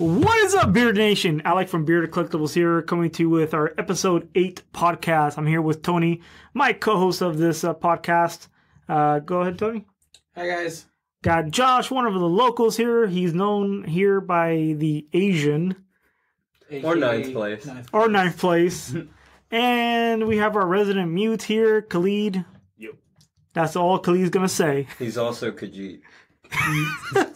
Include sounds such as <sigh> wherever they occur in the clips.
What is up, Beard Nation? Allek from Bearded Collectibles here, coming to you with our episode 8 podcast. I'm here with Tony, my co host of this uh, podcast. Uh, go ahead, Tony. Hi guys. Got Josh, one of the locals here. He's known here by the Asian Or ninth place. or ninth place. <laughs> and we have our resident mute here, Khalid. Yep. That's all Khalid's gonna say. He's also Khajiit. <laughs>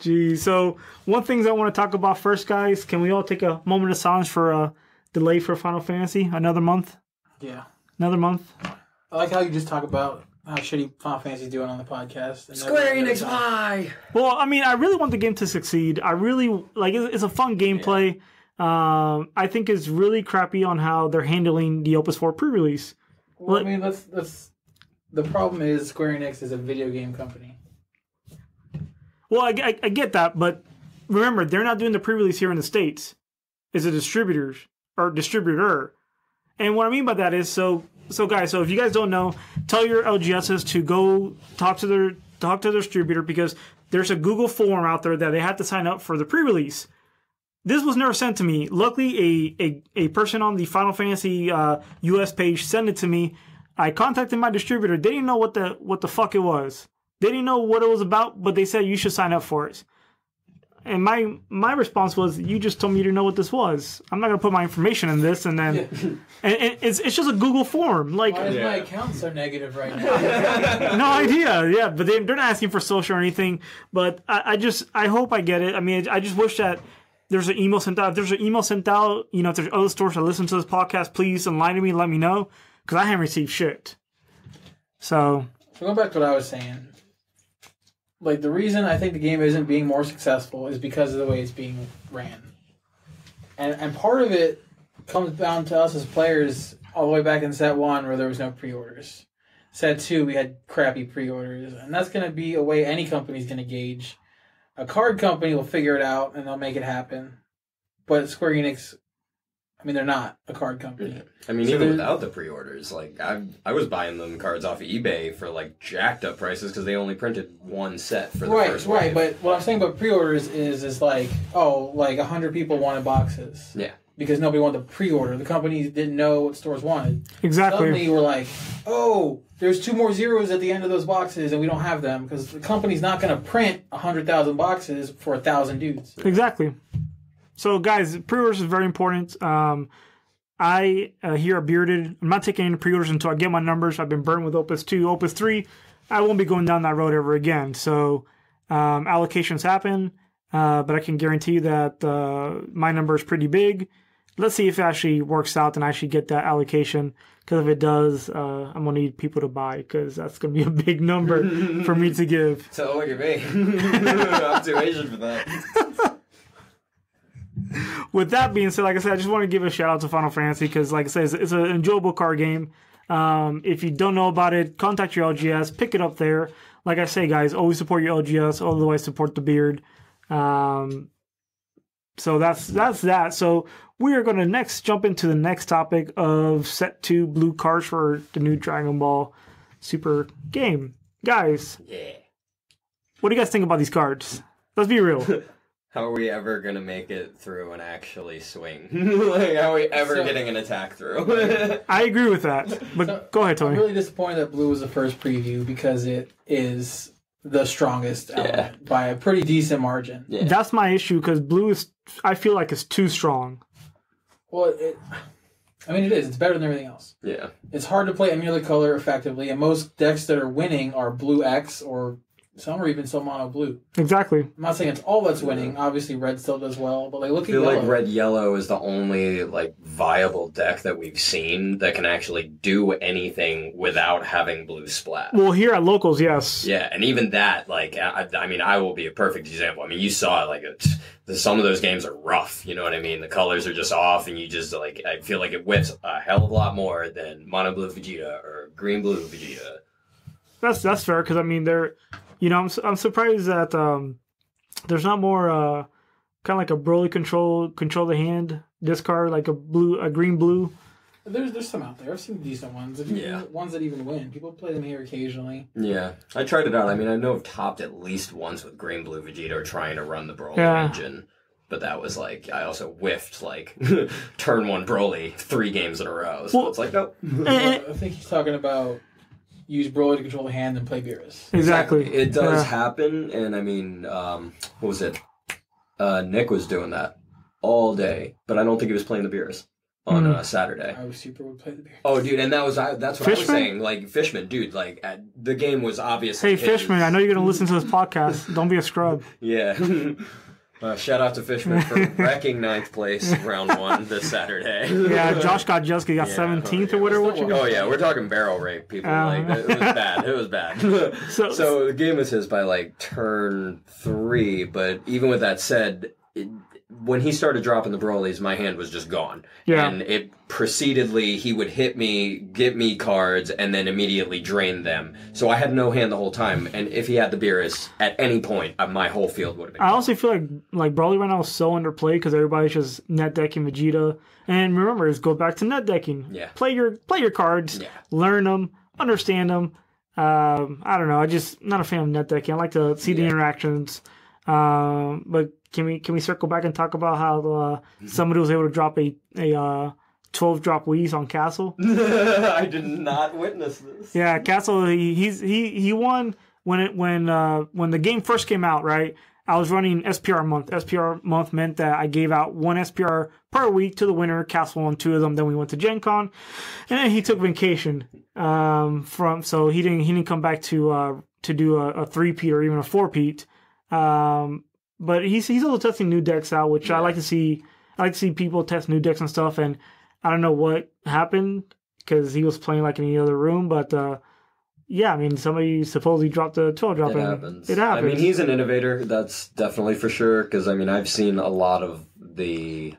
Gee, so one things I want to talk about first, guys. Can we all take a moment of silence for a delay for Final Fantasy? Another month? Yeah. Another month? I like how you just talk about how shitty Final Fantasy's doing on the podcast. and Square Enix, why? Well, I mean, I really want the game to succeed. I really like it's, it's a fun gameplay. Um, I think it's really crappy on how they're handling the Opus 4 pre-release. Well, I mean, let's let's. The problem is Square Enix is a video game company. Well, I, I, I get that, but remember, they're not doing the pre-release here in the states. It's a distributor or distributor, and what I mean by that is so so guys. So if you guys don't know, tell your LGSs to go talk to their talk to their distributor because there's a Google form out there that they have to sign up for the pre-release. This was never sent to me. Luckily, a a, a person on the Final Fantasy uh, US page sent it to me. I contacted my distributor. They didn't know what the what the fuck it was. They didn't know what it was about, but they said you should sign up for it. And my my response was, "You just told me you didn't know what this was. I'm not gonna put my information in this." And then, <laughs> and, and it's it's just a Google form. Like Why is Yeah. my account so negative right <laughs> now? no idea. Yeah, but they, they're not asking for social or anything. But I, I just I hope I get it. I mean, I just wish that there's an email sent out. If there's an email sent out, you know, if there's other stores that listen to this podcast, please enlighten to me. Let me know because I haven't received shit. So so going back to what I was saying, like the reason I think the game isn't being more successful is because of the way it's being ran, and and part of it comes down to us as players all the way back in set one where there was no pre-orders. Set two, we had crappy pre-orders, and that's going to be a way any company's going to gauge. A card company will figure it out and they'll make it happen, but Square Enix, I mean, they're not a card company. I mean, So even without the pre-orders, like I, I was buying them cards off of eBay for like jacked up prices because they only printed one set for the Right, first right. wave. But what I'm saying about pre-orders is, is like, oh, like a hundred people wanted boxes. Yeah. Because nobody wanted to pre-order. The companies didn't know what stores wanted. exactly. Suddenly, we're like, oh, there's two more zeros at the end of those boxes, and we don't have them because the company's not going to print a hundred thousand boxes for a thousand dudes. Exactly. So, guys, pre-orders is very important. Um, I uh, here at Bearded, I'm not taking any pre-orders until I get my numbers. I've been burned with Opus 2, Opus 3. I won't be going down that road ever again. So, um, allocations happen, uh, but I can guarantee you that uh, my number is pretty big. Let's see if it actually works out and I actually get that allocation. Because if it does, uh, I'm gonna need people to buy because that's gonna be a big number <laughs> for me to give. so look at me, I'm too Asian for that. <laughs> <laughs> with that being said, like I said, I just want to give a shout out to Final Fantasy because, like I said, it's, it's an enjoyable card game. Um, if you don't know about it, contact your LGS, pick it up there. Like I say, guys, always support your LGS, otherwise support the beard. Um, so that's that's that. So we are going to next jump into the next topic of set two blue cards for the new Dragon Ball Super game, guys. Yeah. What do you guys think about these cards? Let's be real. <laughs> How are we ever gonna make it through and actually swing? <laughs> like, how are we ever So- getting an attack through? <laughs> <laughs> I agree with that, but So, go ahead, Tony. I'm Tony. really disappointed that blue was the first preview because it is the strongest element by a pretty decent margin. yeah. That's my issue because blue is. I feel like it's too strong. Well, it, I mean, it is. It's better than everything else. yeah. It's hard to play any other color effectively, and most decks that are winning are blue X or some are even still mono blue. Exactly. I'm not saying it's all that's winning. Obviously, red still does well, but like look I at feel yellow. like red yellow is the only like viable deck that we've seen that can actually do anything without having blue splat. Well, here at locals, yes. Yeah, and even that, like, I, I mean, I will be a perfect example. I mean, you saw like, it's, the, some of those games are rough. You know what I mean? The colors are just off, and you just like, I feel like it whips a hell of a lot more than mono blue Vegeta or green blue Vegeta. That's that's fair because I mean they're, you know, I'm I'm surprised that um, there's not more uh, kind of like a Broly control control the hand discard like a blue a green blue. There's there's some out there. I've seen decent ones. Yeah. Ones that even win. People play them here occasionally. Yeah, I tried it out. I mean, I know I've topped at least once with Green Blue Vegeta trying to run the Broly Yeah. engine, but that was like I also whiffed like <laughs> turn one Broly three games in a row. So Well- it's like nope. <laughs> I think he's talking about use Broly to control the hand and play Beerus. exactly. It does Yeah. happen, and I mean, um, what was it? Uh, Nick was doing that all day, but I don't think he was playing the Beerus on uh, Saturday. I was super would play the Beerus. Oh, dude, and that was I, that's what I was saying. Like Fishman, dude, like at, the game was obviously. Hey, his. Fishman, I know you're going to listen to this podcast. Don't be a scrub. <laughs> Yeah. <laughs> Uh, shout out to Fishman for <laughs> wrecking ninth place round one this Saturday. Yeah, Josh got just got Yeah, 17th oh, or whatever. yeah. What Oh yeah, we're talking barrel rape, people. Uh, like it was bad. It was bad. <laughs> So- so, the game was his by like turn three, but even with that said, it, when he started dropping the Broly's, my hand was just gone. Yeah. And it precededly, he would hit me, get me cards, and then immediately drain them. So I had no hand the whole time. And if he had the Beerus at any point, uh, my whole field would have been. I honestly feel like like Broly right now is so underplayed because everybody's just net decking Vegeta. And remember, is go back to net decking. Yeah. Play your play your cards, Yeah. learn them, understand them. Um, I don't know. I just not a fan of net decking. I like to see the Yeah. interactions. Um, but can we can we circle back and talk about how uh, somebody was able to drop a a uh, twelve drop Wheeze on Castle? <laughs> I did not witness this. Yeah, Castle. He he's he he won when it when uh when the game first came out. Right, I was running SPR month. SPR month meant that I gave out one SPR per week to the winner. Castle won two of them. Then we went to Gen Con, and then he took vacation um from so he didn't he didn't come back to uh to do a, a three peat or even a four peat. Um, but he's he's also testing new decks out, which I like to see. I like to see people test new decks and stuff. And I don't know what happened because he was playing like in the other room, but uh, yeah, I mean somebody supposedly dropped a twelve drop. It and happens. It happens. I mean, he's an innovator. That's definitely for sure. Because I mean, I've seen a lot of the,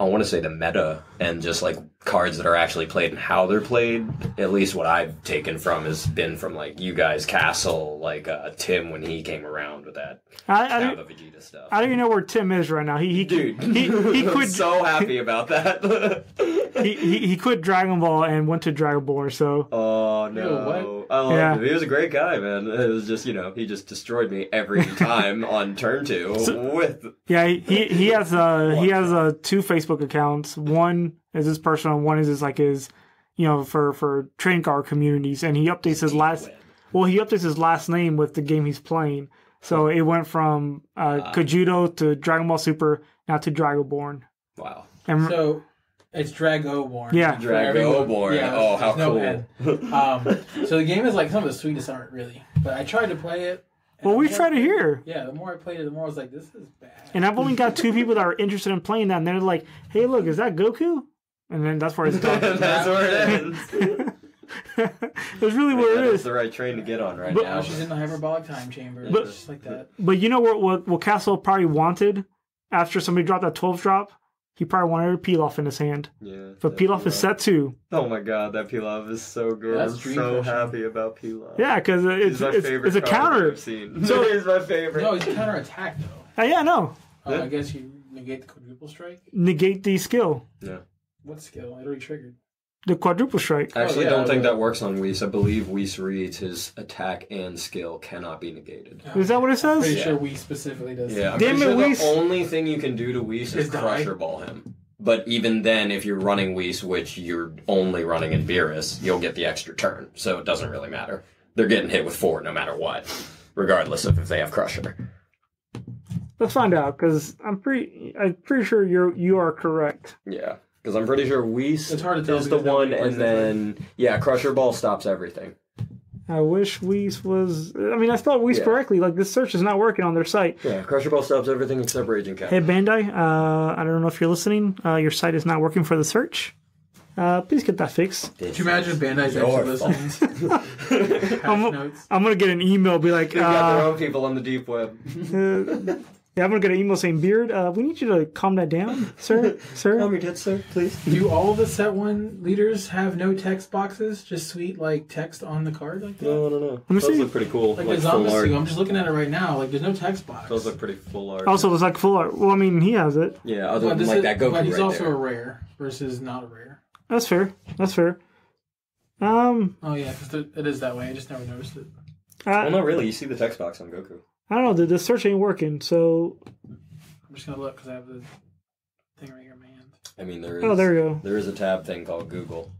I want to say the meta and just like cards that are actually played and how they're played. At least what I've taken from has been from like you guys, Castle, like uh, Tim when he came around with that I, I, Tab don't, Vegeta stuff. I don't even know where Tim is right now. He he Dude, he, he <laughs> I'm quit so happy about that. <laughs> he, he he quit Dragon Ball and went to Dragon Ball. So Oh Ew, no! I loved Yeah. him. He was a great guy, man. It was just you know he just destroyed me every <laughs> time on turn two with yeah, he he, he has uh he has uh two Facebook accounts. One is his personal, one is his like his you know for for train car communities, and he updates his last. Well, he updates his last name with the game he's playing. So it went from uh, Kaijudo to Dragon Ball Super, now to Dragoborne. Wow. And So it's Dragoborne. Yeah. For everyone. Dragoborne. Yeah, oh, how cool! N. <laughs> Um, so the game is like some of the sweetest art, really. But I tried to play it. well, we've tried it here. Yeah, the more I played it, the more I was like, this is bad. And I've only got two people that are interested in playing that, and they're like, "Hey, look, is that Goku?" And then that's where <laughs> it's done. That's where it ends. <laughs> That's really where it is. That is. the right train to get on right But- now now. she's in the hyperbolic time chamber. But- just like that. But you know what? What, what Castle probably wanted after somebody dropped that twelve drop? He probably wanted a Pilaf in his hand. yeah, But that Pilaf is set too. Oh my god, that Pilaf is so good. I'm so crushing. happy about Pilaf. Yeah, because it's He's it's, it's a counter. I've seen. So- <laughs> he's my favorite. No, he's counter attack though. Uh, yeah, no. Oh, Yeah. I guess you negate the quadruple strike. Negate the skill, What skill? It already triggered. the quadruple strike. I actually oh, yeah, don't think that works on Whis. I believe Whis reads his attack and skill cannot be negated. Oh, is that what it says? Pretty Yeah. sure we specifically does. Yeah, I'm Damn it, sure Whis. the only thing you can do to Whis is Is die. crusher ball him. But even then, if you're running Whis, which you're only running in Beerus, you'll get the extra turn. So it doesn't really matter. They're getting hit with four no matter what, regardless of if they have crusher. Let's find out because I'm pretty. I'm pretty sure you're you are correct. Yeah, because I'm pretty sure Whis It's hard to tell is the one, plays and that then yeah, crusher ball stops everything. I wish Weiss was. I mean, I spelled Weiss Yeah. correctly. Like this search is not working on their site. Yeah, crusher ball stops everything except raging cat. Hey Bandai, uh, I don't know if you're listening. Uh, your site is not working for the search. Uh, please get that fixed. Could you imagine Bandai's Your actually listening? <laughs> <laughs> I'm- I'm gonna get an email, be like, They've got their uh, own people on the deep web. Uh, yeah, I'm gonna get an email saying, Beard, uh, we need you to calm that down, sir, <laughs> sir. Calm your tits, sir, please. Do all the set one leaders have no text boxes? Just sweet like text on the card like that? No, no, no. me Those see. look pretty cool. Like, Like, the full Zombie art. I'm just looking at it right now. Like there's no text box. Those look pretty full art. Also, it's like full art. Well, I mean, he has it. yeah, other but than like is, that Goku but he's right also there. a rare versus not a rare. That's fair. That's fair. Um, Oh yeah, because it is that way. I just never noticed it. I, Well, not really. You see the text box on Goku. I don't know. The, the search ain't working. So, I'm just gonna look because I have the thing right here in my hand. I mean, there oh, is. oh, there you go. There is a tab thing called Google.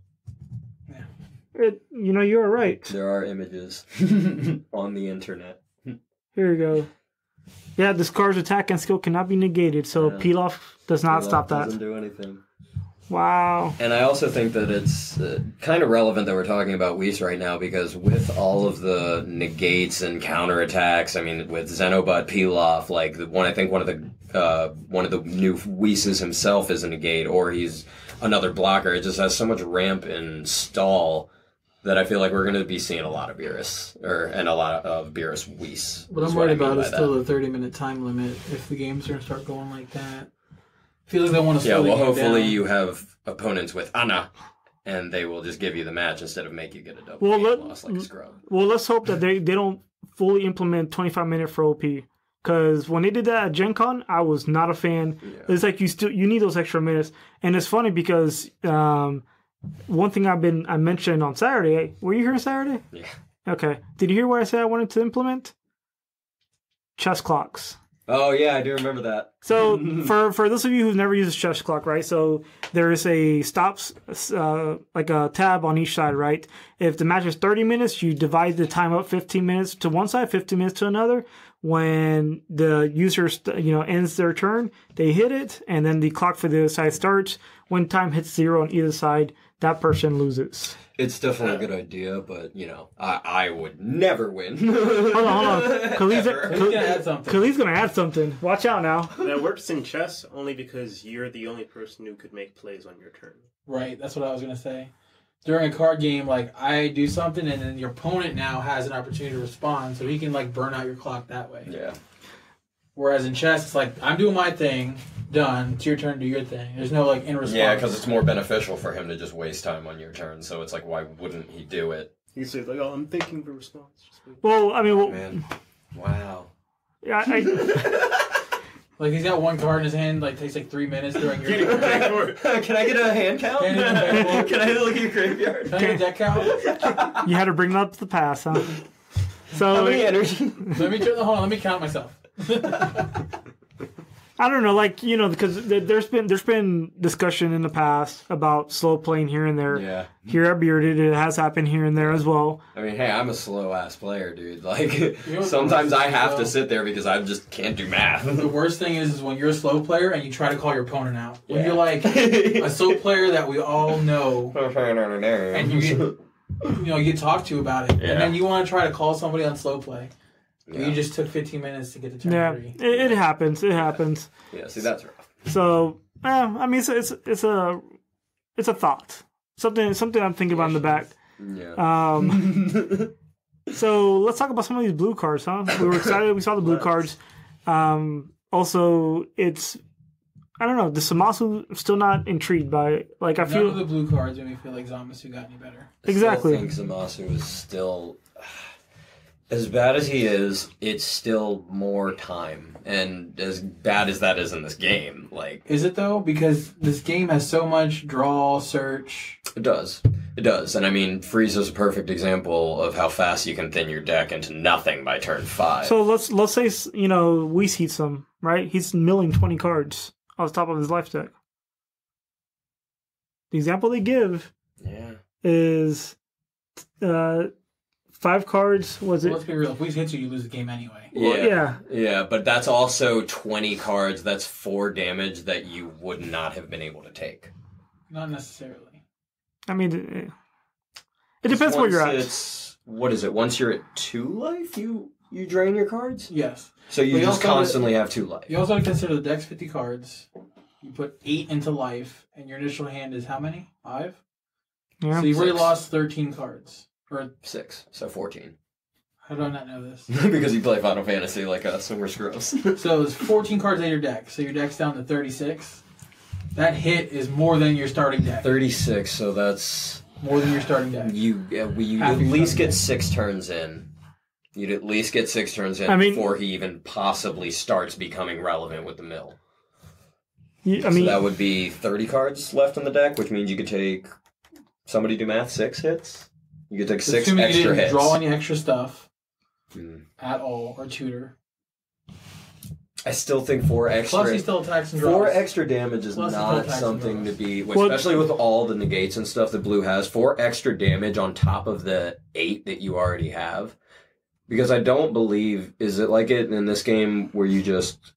Yeah. It, you know, you are right. There are images <laughs> on the internet. Here you go. Yeah, this card's attack and skill cannot be negated, so Yeah. Pilaf does not stop that. Doesn't do anything. Wow. And I also think that it's uh, kind of relevant that we're talking about Whis right now because with all of the negates and counterattacks, I mean, with Xenobot Pilaf, like the one, I think one of the uh, one of the new Whises himself is a negate, or he's another blocker. It just has so much ramp and stall that I feel like we're going to be seeing a lot of Beerus, or and a lot of Beerus Whis. What I'm what worried mean about is still the 30 minute time limit. If the game's gonna start going like that, I feel like they want to. Yeah, well, hopefully down. you have opponents with Anna, and they will just give you the match instead of make you get a double Well, game let- loss like a scrub. Well, let's hope that they, they don't fully implement 25 minute for OP. Because when they did that at Gen Con, I was not a fan. It's like you still you need those extra minutes, and it's funny because um, one thing I've been I mentioned on Saturday. Were you here on Saturday? Yeah. Okay. Did you hear what I said I wanted to implement? Chess clocks. Oh yeah, I do remember that. So <laughs> for for those of you who've never used a chess clock, right? So there is a stops, uh, like a tab on each side, right? If the match is thirty minutes, you divide the time up fifteen minutes to one side, fifteen minutes to another. When the user, you know, ends their turn, they hit it, and then the clock for the other side starts. When time hits zero on either side, that person loses. It's definitely a uh, good idea, but you know, I, I would never win. <laughs> Hold on, hold on. Khalid's, Ever. He's gonna add something. Khalid's gonna add something. Watch out now. That works in chess only because you're the only person who could make plays on your turn. Right, that's what I was gonna say. During a card game, like I do something, and then your opponent now has an opportunity to respond, so he can like burn out your clock that way. yeah, Whereas in chess, it's like I'm doing my thing, done. It's your turn, to do your thing. There's no like in response. yeah, because it's more beneficial for him to just waste time on your turn. So it's like, why wouldn't he do it? You can say like, "Oh, I'm thinking of a response." Well, I mean, well, Man, wow. yeah, I, <laughs> like he's got one card in his hand, like takes like three minutes during your turn. <laughs> Can I get a hand count? Can I get a hand count? <laughs> Can I look at your graveyard? Can I get a deck count? you had to bring that up to the past, huh? How So many energy? let me turn the hold on, let me count myself. I don't know, like you know, because th- there's been there's been discussion in the past about slow playing here and there. yeah. Here at Bearded, it has happened here and there as well. I mean, hey, I'm a slow ass player, dude. <laughs> Like, know sometimes I have though? to sit there because I just can't do math. The <laughs> worst thing is, is when you're a slow player and you try to call your opponent out. When Yeah. you're like a slow <laughs> player that we all know, and you get you know you get talked to about it, Yeah. and then you want to try to call somebody on slow play. Yeah. You just took 15 minutes to get to turn Yeah, three. it, it happens. It happens. yeah, see, that's rough. So, eh, I mean, it's it's it's a it's a thought. Something something I'm thinking about in the back. Yeah. Um, <laughs> so let's talk about some of these blue cards, huh? We were excited. We saw the blue Let's. cards. Um, also, it's I don't know. The Zamasu I'm still not intrigued by. It. Like I None feel of the blue cards made me feel like Zamasu got any better. Exactly. I still think Zamasu is still as bad as he is. It's still more time, and as bad as that is in this game, like Is it though? Because this game has so much draw, search. it does. It does, and I mean, Frieza's a perfect example of how fast you can thin your deck into nothing by turn five. so. Let's let's say you know we see some right. He's milling twenty cards off the top of his life deck. The example they give yeah, is uh, five cards. Was Well, it? let's be real. If we hit you, you lose the game anyway. yeah, yeah. yeah, but that's also twenty cards. That's four damage that you would not have been able to take. Not necessarily. I mean, it, it depends what you're at. It's what is it? Once you're at two life, you you drain your cards. Yes. So you But you just also- constantly have two life. You also have to consider the deck's 50 cards. You put eight into life, and your initial hand is how many? Five? Yeah. So you've already lost 13 cards. Or Six, so fourteen. how do I not know this? <laughs> because you play Final Fantasy like us, and we're scrubs. <laughs> So it's 14 cards in your deck. So your deck's down to 36. That hit is more than your starting deck. Thirty-six. So that's More than your starting deck. you. Uh, we you Half at your least get deck. six turns in. You'd at least get six turns in I mean- before he even possibly starts becoming relevant with the mill. You- I so mean, that would be 30 cards left on the deck, which means you could take somebody do math six hits. You get like six Assuming you extra didn't hits. draw any extra stuff Hmm. at all or tutor. I still think four extra. Plus, he still attacks and draws. Four extra damage is Plus the not attacks and something to draws. be, Well- especially with all the negates and stuff that blue has. Four extra damage on top of the eight that you already have, because I don't believe is it like it in this game where you just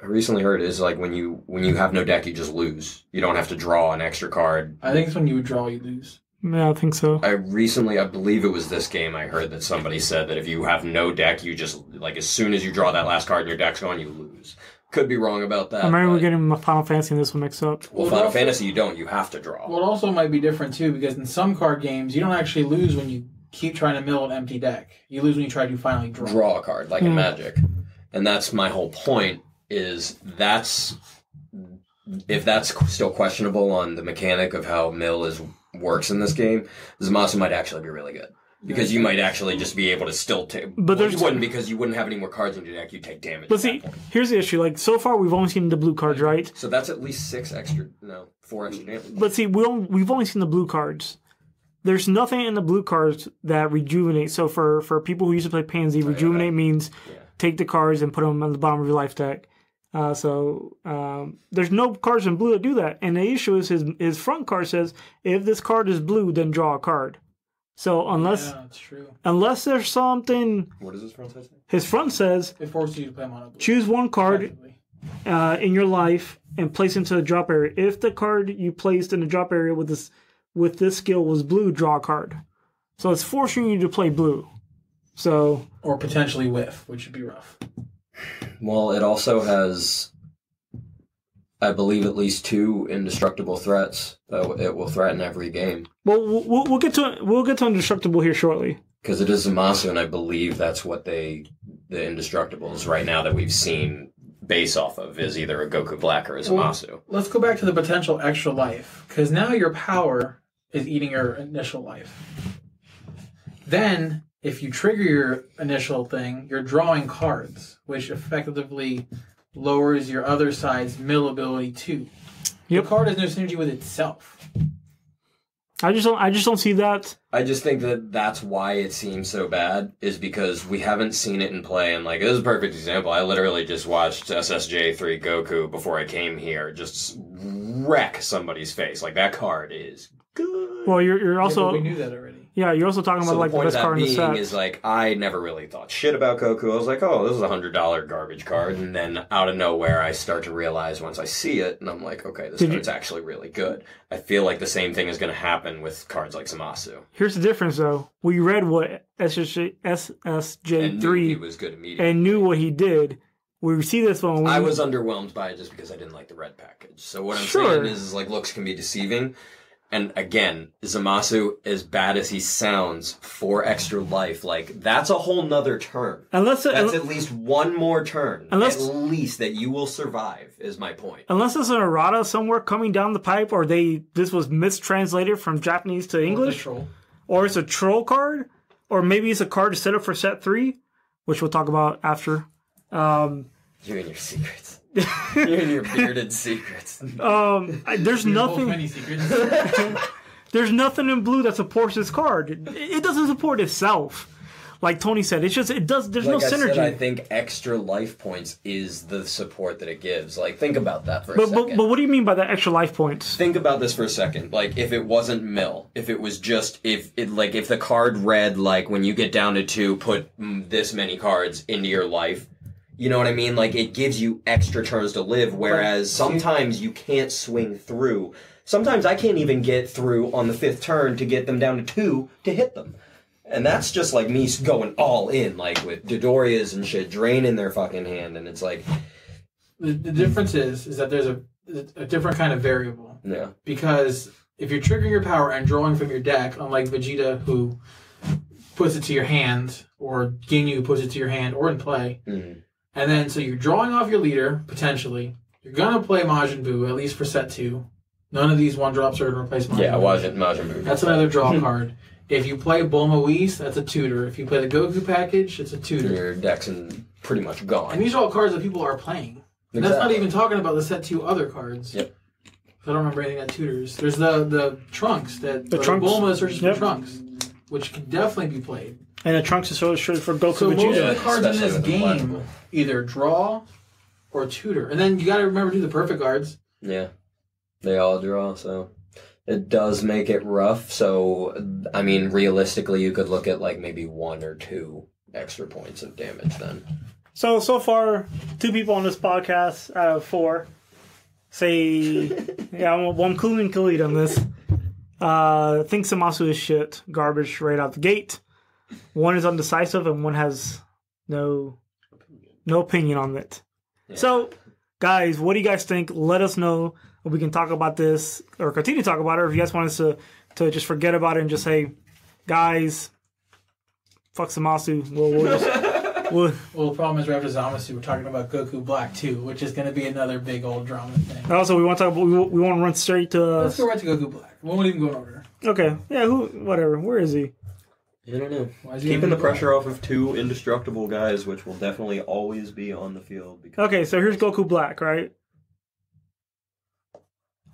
I recently heard is like when you when you have no deck you just lose. You don't have to draw an extra card. I think it's when you would draw, you lose. Yeah, I think so. I recently, I believe it was this game, I heard that somebody said that if you have no deck, you just like as soon as you draw that last card and your deck's gone, you lose. Could be wrong about that. I remember but- getting my Final Fantasy and this one mixed up. Well, Well, Final also- Fantasy, you don't. You have to draw. Well, it also might be different too because in some card games, you don't actually lose when you keep trying to mill an empty deck. You lose when you try to finally draw. draw a card like in Hmm. Magic, and that's my whole point. Is that's if that's still questionable on the mechanic of how mill is works in this game, Zamasu might actually be really good because you might actually just be able to still take. But But there's- you wouldn't because you wouldn't have any more cards in your deck. You take damage. But at see, point. here's the issue. Like so far, we've only seen the blue cards, right? so that's at least six extra. No, four extra damage. But see, we only, we've only seen the blue cards. There's nothing in the blue cards that rejuvenate. So for for people who used to play Pansy, rejuvenate means Yeah. take the cards and put them on the bottom of your life deck. Uh, so um, there's no cards in blue that do that. And the issue is his his front card says if this card is blue, then draw a card. So unless Yeah, that's true. unless there's something, What does this front say? his front says It forces you to play mono blue. choose one card uh, in your life and place into the drop area. If the card you placed in the drop area with this with this skill was blue, draw a card. So it's forcing you to play blue. So Or potentially whiff, which would be rough. Well, it also has, I believe, at least two indestructible threats that it will threaten every game. well, we'll, we'll we'll get to we'll get to indestructible here shortly. Because it is Zamasu, and I believe that's what they, the indestructibles right now that we've seen base off of is either a Goku Black or a Zamasu. Let's go back to the potential extra life, because now your power is eating your initial life. Then, if you trigger your initial thing, you're drawing cards, which effectively lowers your other side's mill ability too. Yep. The card has no synergy with itself. I just don't I just don't see that. I just think that that's why it seems so bad is because we haven't seen it in play. And like, this is a perfect example. I literally just watched SSJ3 Goku before I came here just wreck somebody's face. Like, that card is good. Well, you're you're also but we knew that already. Yeah you're also talking So about like the the best that card in the set. is like I never really thought shit about Goku. I was like, oh, this is a hundred dollar garbage card, and then out of nowhere, I start to realize once I see it, and I'm like, okay, this Did you- card's actually really good. I feel like the same thing is going to happen with cards like Zamasu. Here's the difference though. We read what SSJ, And SSJ knew three was good immediately. and knew what he did. We see this one. I was underwhelmed by it just because I didn't like the red package. So what I'm Sure. saying is, is like looks can be deceiving. And again, Zamasu, as bad as he sounds, for extra life, like that's a whole nother turn. unless it, That's at least one more turn, Unless- at least that you will survive. Is my point. unless there's an errata somewhere coming down the pipe, or they this was mistranslated from Japanese to English, Troll. or it's a troll card, or maybe it's a card to set up for set three, which we'll talk about after. Um, You and your secrets. You and your <laughs> bearded secrets. um, I- there's Both nothing. many secrets. <laughs> There's nothing in blue that supports this card. It, it doesn't support itself. Like Tony said, it's just it does. There's Like no I synergy. said, I think extra life points is the support that it gives. Like, think about that for a but, second. but but what do you mean by that extra life points? think about this for a second. Like, if it wasn't mill, if it was just if it like if the card read like when you get down to two, put mm, this many cards into your life. You know what I mean? Like it gives you extra turns to live, whereas sometimes you can't swing through. Sometimes I can't even get through on the fifth turn to get them down to two to hit them. And that's just like me going all in, like with Dodoria's and shit, draining their fucking hand, and it's like, the, the difference is is that there's a a different kind of variable yeah, because if you're triggering your power and drawing from your deck, unlike Vegeta who puts it to your hand, or Ginyu who puts it to your hand or in play, Mhm. And then so you're drawing off your leader potentially. You're gonna play Majin Buu at least for set two. None of these one drops are gonna replace Majin. yeah, Buu. wasn't Majin Buu. That's another draw <laughs> card. If you play Bulma Whis, that's a tutor. If you play the Goku package, it's a tutor. Your deck's in pretty much gone. And these are all cards that people are playing. And That's not Exactly. even talking about the set two other cards. Yep. I don't remember anything that tutors. There's the the trunks that The or trunks. Bulma searches Yep. for trunks, which can definitely be played. And the trunks is so short for Goku So most of Vegeta. the cards in especially this with the game collectible. either draw or tutor, and then you got to remember to do the perfect cards. Yeah, they all draw, so it does make it rough. So, I mean, realistically, you could look at like maybe one or two extra points of damage then. So so far, two people on this podcast out of four say, <laughs> yeah, I'm, well, I'm including Khalid on this. Uh, think Zamasu is shit, garbage right out the gate. One is undecisive, and one has no no opinion on it. So, guys, what do you guys think? Let us know. We can talk about this or continue to talk about it. Or if you guys want us to to just forget about it and just say, guys, fuck Zamasu. We'll, we'll just, <laughs> we'll, Well, the problem is, right after Zamasu, we're talking about Goku Black too, which is going to be another big old drama thing. Also, we want to talk. About, we, we want to run straight to. Uh, Let's go right to Goku Black. We won't even go in order. okay, yeah. Who? Whatever. Where is he? I don't know. Why is Keeping the pressure off of two indestructible guys, which will definitely always be on the field. Because Okay, so here's Goku Black, right?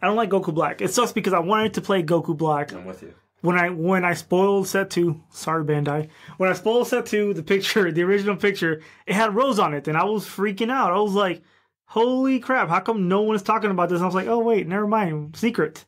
I don't like Goku Black. It sucks because I wanted to play Goku Black I'm with you. when I when I spoiled set two. Sorry, Bandai. When I spoiled set two, the picture, <laughs> the original picture, it had Rose on it, and I was freaking out. I was like, "Holy crap! How come no one is talking about this?" And I was like, "Oh wait, never mind, secret."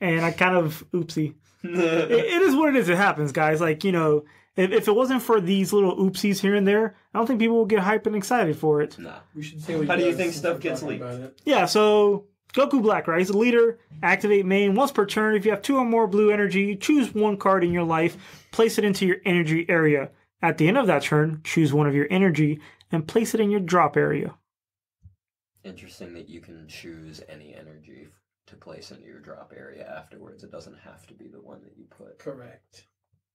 And I kind of oopsie. It, it is what it is. It happens, guys. Like you know, if, if it wasn't for these little oopsies here and there, I don't think people would get hyped and excited for it. Nah. We should say what How do you think stuff gets talking leaked? Yeah, so Goku Black, right? He's a leader. Activate main once per turn. If you have two or more blue energy, you choose one card in your life, place it into your energy area. At the end of that turn, choose one of your energy and place it in your drop area. Interesting that you can choose any energy f- to place into your drop area afterwards. It doesn't have to be the one that you put. Correct.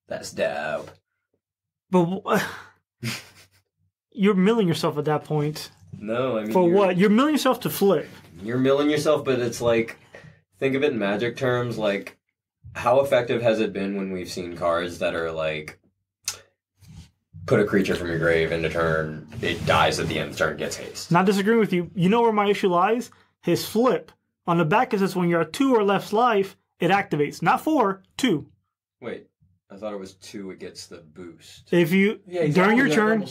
That's dope. But wh- <laughs> you're milling yourself at that point. No, I mean For you're- what? You're milling yourself to flip. You're milling yourself, but it's like think of it in magic terms. Like, how effective has it been when we've seen cards that are like put a creature from your grave into turn, it dies at the end of the turn, gets haste. Not disagreeing with you. You know where my issue lies? His flip. On the back it says when you're at two or less life, it activates. Not four, two. Wait, I thought it was two. It gets the boost. If you Yeah, he's during your turn,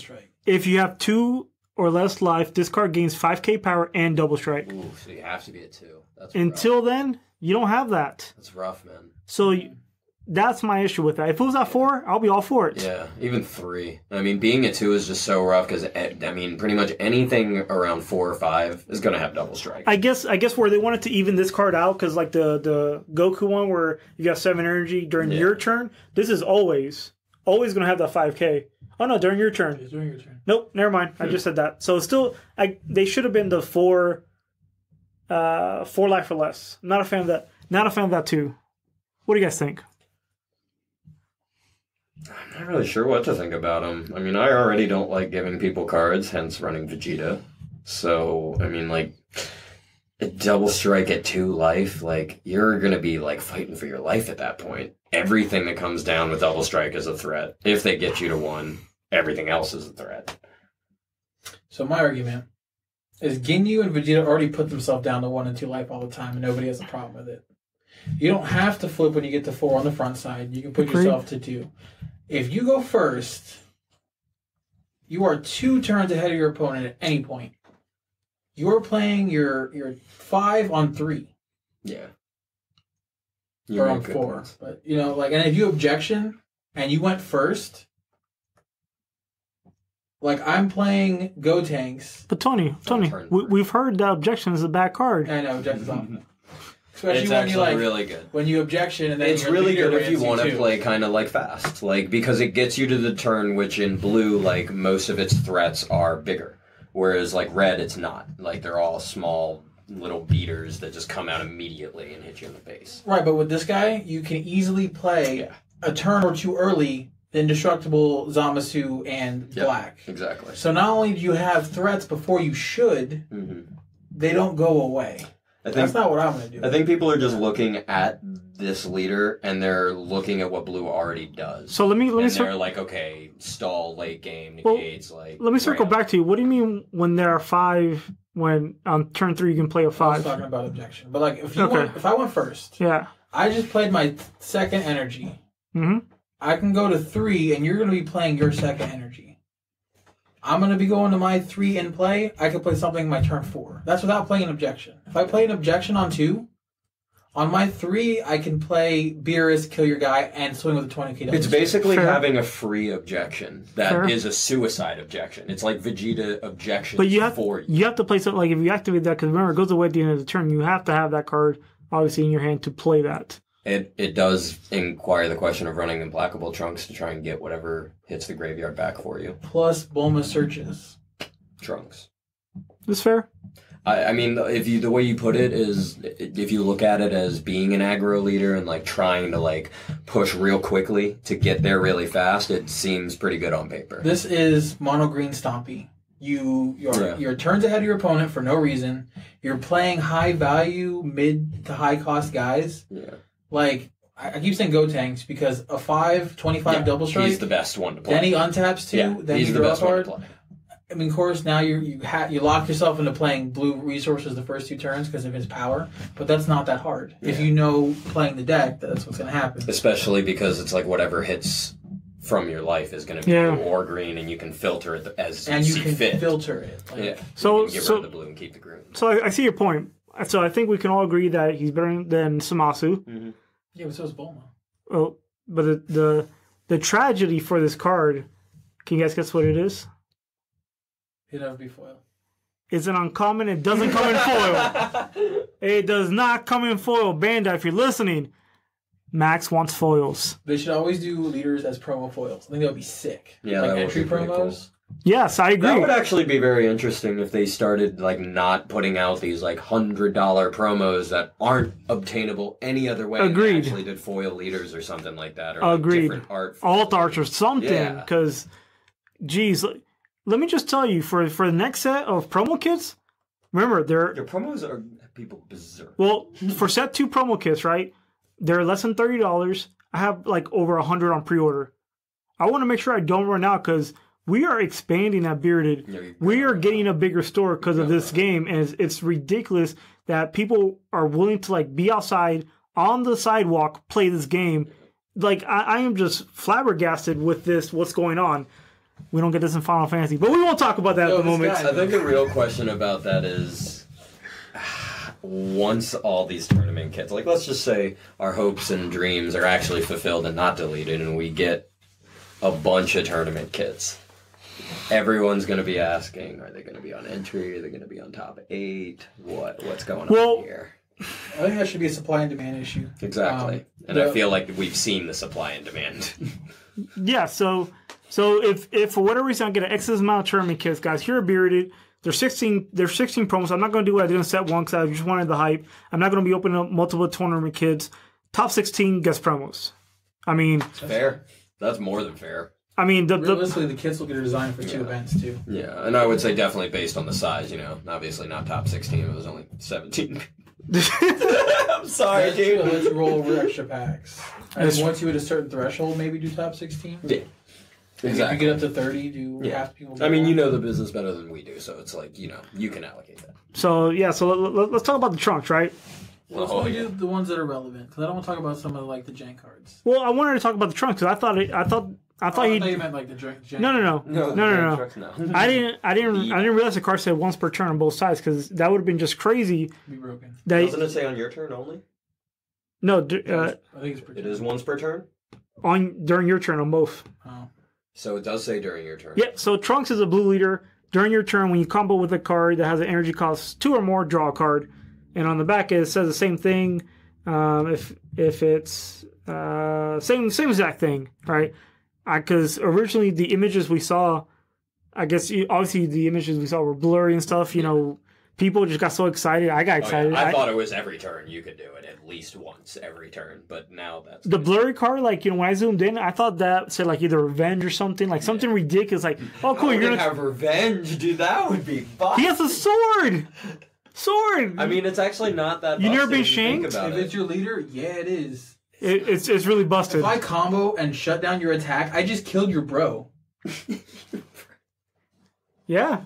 if you have two or less life, this card gains 5k power and double strike. Ooh, so you have to be at two. That's rough. Until then, you don't have that. that's rough, man. So you, that's my issue with that. If it was at four, I'll be all for it. Yeah, even three. I mean, being at two is just so rough because I mean, pretty much anything around four or five is going to have double strike. I guess I guess where they wanted to even this card out because like the the Goku one where you got seven energy during Yeah. your turn, this is always always gonna have that 5k. Oh no, during your turn. It's during your turn. Nope, never mind. I just said that. So still, I they should have been the four, uh, four life or less. Not a fan of that. Not a fan of that too. What do you guys think? I'm not really sure what to think about him. I mean, I already don't like giving people cards, hence running Vegeta. So, I mean, like, a double strike at two life, like, you're gonna be, like, fighting for your life at that point. Everything that comes down with double strike is a threat. If they get you to one, everything else is a threat. So my argument is Ginyu and Vegeta already put themselves down to one and two life all the time, and nobody has a problem with it. You don't have to flip when you get to four on the front side. You can put Agreed. yourself to two. If you go first, you are two turns ahead of your opponent at any point. You're playing your your five on three Yeah. or You on make good four, points. but you know, like, and if you objection and you went first, like I'm playing Gotenks. But Tony, Tony, we, we've heard that objection is a bad card. I know objection's <laughs> off. Especially It's when actually you like really good. when you objection and then It's really good if you want to play kind of like fast, like because it gets you to the turn, which in blue, like most of its threats are bigger, whereas like red, it's not. Like they're all small little beaters that just come out immediately and hit you in the face. Right, but with this guy, you can easily play Yeah. a turn or two early the indestructible Zamasu and Yep. Black. Exactly. So not only do you have threats before you should, hmm they don't go away. I think That's not what I'm gonna do. I think people are just looking at this leader and they're looking at what blue already does. So let me let me and cir- they're like, okay, stall late game Well, like. let me circle ramp. back to you. What do you mean when there are five? When on turn three you can play a I was five? talking about objection, but like if you Okay. went, if I went first, Yeah. I just played my second energy. hmm I can go to three, and you're going to be playing your second energy. I'm going to be going to my three in play. I could play something my turn four. That's without playing an objection. If I play an objection on two, on my three, I can play Beerus, kill your guy, and swing with a 20 k. It's basically Fair. having a free objection that is Fair. a suicide objection. It's like Vegeta objection But you have for you. you have to play something like if you activate that because remember it goes away at the end of the turn. You have to have that card obviously in your hand to play that. It it does inquire the question of running implacable trunks to try and get whatever hits the graveyard back for you. plus Bulma searches. Trunks. Is fair? I, I mean, if you the way you put it is, if you look at it as being an aggro leader and like trying to like push real quickly to get there really fast, it seems pretty good on paper. This is mono green stompy. You your Yeah. your turns ahead of your opponent for no reason. You're playing high value, mid to high cost guys. Yeah. Like I I keep saying Gotenks because a 5, 25 Yeah, double strike. He's the best one to play. then he untaps two. yeah, then he's you the draw a best one to play. I mean, of course, now you you ha- you lock yourself into playing blue resources the first two turns because of his power, but that's not that hard. If you know playing the deck, that's what's going to happen. Especially because it's like whatever hits from your life is going to be Yeah. blue or green, and you can filter it as And you you see can fit. filter it. Like, yeah. So- you can get so- rid of the blue and keep the green. So I, I see your point. So I think we can all agree that he's better than Zamasu. Mm-hmm. yeah, but so is Bulma. Oh, but the, the the tragedy for this card, can you guys guess what it is? It'd never be foil. It's an uncommon. It doesn't come in foil. <laughs> It does not come in foil. Bandai, if you're listening, Max wants foils. They should always do leaders as promo foils. I think that would be sick. Yeah, like that would entry be pretty promos. Yes, I agree. That would actually be very interesting if they started like not putting out these like hundred dollar promos that aren't obtainable any other way. and Agreed. Actually, did foil leaders or something like that, or like, Agreed. different art. for alt arts or something. Yeah. Because, geez, l- let me just tell you for for the next set of promo kits, remember they're Your promos are people berserk. well for set two promo kits, right? They're less than thirty dollars. I have like over a hundred on pre order. I want to make sure I don't run out because we are expanding that bearded. Yeah, we are getting a bigger store because of this game, and it's, it's ridiculous that people are willing to like be outside on the sidewalk play this game. Like I, I am just flabbergasted with this. What's going on? We don't get this in Final Fantasy, but we won't talk about that at the moment. guy- I think the real question about that is <sighs> once all these tournament kits, like let's just say our hopes and dreams are actually fulfilled and not deleted, and we get a bunch of tournament kits. Everyone's going to be asking: Are they going to be on entry? Are they going to be on top eight? What what's going Well- on here? I think that should be a supply and demand issue. Exactly, Um, and the- I feel like we've seen the supply and demand. <laughs> Yeah, so so if if for whatever reason I get an excess amount of tournament kits, guys, here are bearded. There's 16. There's 16 promos. I'm not going to do what I did in set one because I just wanted the hype. I'm not going to be opening up multiple tournament kits. Top 16 gets promos. I mean, fair. That's more than fair. I mean the, the Realistically, the kits will get designed for two events too. Yeah, and I would say definitely based on the size. You know, obviously not top sixteen. It was only seventeen. <laughs> I'm sorry, That's true. dude. Let's roll over extra packs. I That's think once you hit a certain threshold, maybe do top sixteen. Yeah, If you exactly. get up to thirty, do Yeah. half people. I mean, you know the business better than we do, so it's like you know you can allocate that. so yeah. So let, let, let's talk about the trunks, right? Well, let's Oh, only yeah. do the ones that are relevant because I don't want to talk about some of the, like the jank cards. Well, I wanted to talk about the trunks because I thought it, I thought I Oh, thought I he. thought you meant like the jank. jank No, no, no, no, no, no, no. I didn't, I didn't, <laughs> I didn't realize the card said once per turn on both sides because that would have been just crazy. Be broken. That Doesn't it say on your turn only? no, d- uh, I think it's pretty. It is once per turn. on during your turn on both. Oh. So it does say during your turn. Yeah, so Trunks is a blue leader. During your turn, when you combo with a card that has an energy cost two or more, draw a card. And on the back, it says the same thing. Um, if if it's uh, same same exact thing, right? Because originally the images we saw, I guess obviously the images we saw were blurry and stuff. You know, people just got so excited. I got Oh, yeah. excited. I, I- thought it was every turn you could do it at least once every turn, but now that's the blurry card, like you know, when I zoomed in, I thought that said like either revenge or something, like something ridiculous. Like, <laughs> oh, cool, Oh, you're you're gonna have revenge, dude. That would be fun. He has a sword. Sword. I mean, it's actually not that. You never busted been if shanked? If it. it's your leader, yeah, it is. It, it's it's really busted. If I combo and shut down your attack, I just killed your bro. <laughs> yeah.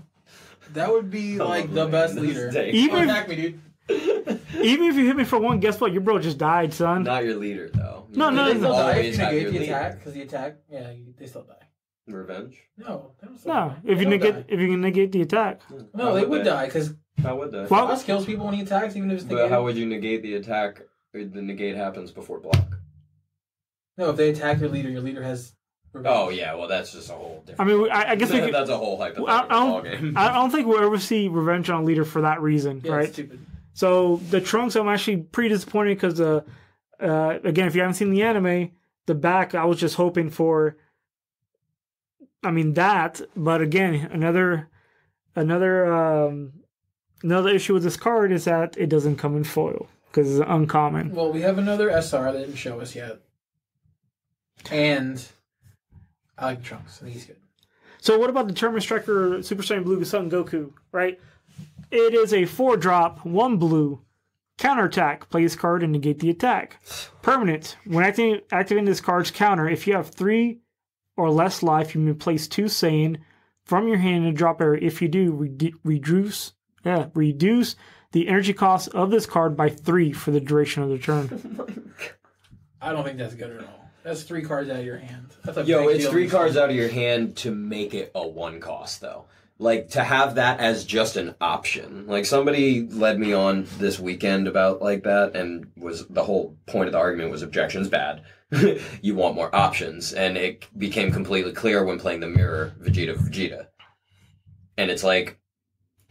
That would be like the best leader. Even attack me, dude. <laughs> Even if you hit me for one, guess what? Your bro just died, son. Not your leader, though. No, You no, they will no. still die if always you have negate your the leader. attack because the attack, yeah, you- they still die. Revenge. No, they don't still No, die. if They you don't negate die. if you can negate the attack. Hmm, no, How they would would they? die because How would that? Well- Frost kills people when he attacks, even if it's But negated. how would you negate the attack? Or The negate happens before block. No, if they attack your leader, your leader has. revenge. Oh yeah, well that's just a whole different. I mean, I, I guess we could, that's a whole hypothetical I, I don't. <laughs> I don't think we'll ever see revenge on a leader for that reason, yeah, right? it's stupid. So the trunks, I'm actually pretty disappointed because, uh, uh, again, if you haven't seen the anime, the back, I was just hoping for. I mean that, but again, another, another, um, another issue with this card is that it doesn't come in foil because it's uncommon. Well, we have another SR that didn't show us yet, and I like Trunks. I think he's good. So what about the Determined Striker Super Saiyan Blue Son Goku? Right, it is a four drop, one blue. Counterattack. Play this card and negate the attack. Permanent. When acting, activating this card's counter, if you have three or less life, you may place two Saiyan from your hand in a drop area. If you do, redu- reduce yeah, reduce the energy cost of this card by three for the duration of the turn. <laughs> Oh I don't think that's good at all. That's three cards out of your hand. That's a Yo, big it's deal three in this cards out of your hand to make it a one cost though. Like to have that as just an option. Like somebody led me on this weekend about like that and was the whole point of the argument was objections bad. <laughs> you want more options. And it became completely clear when playing the mirror Vegeta Vegeta. And it's like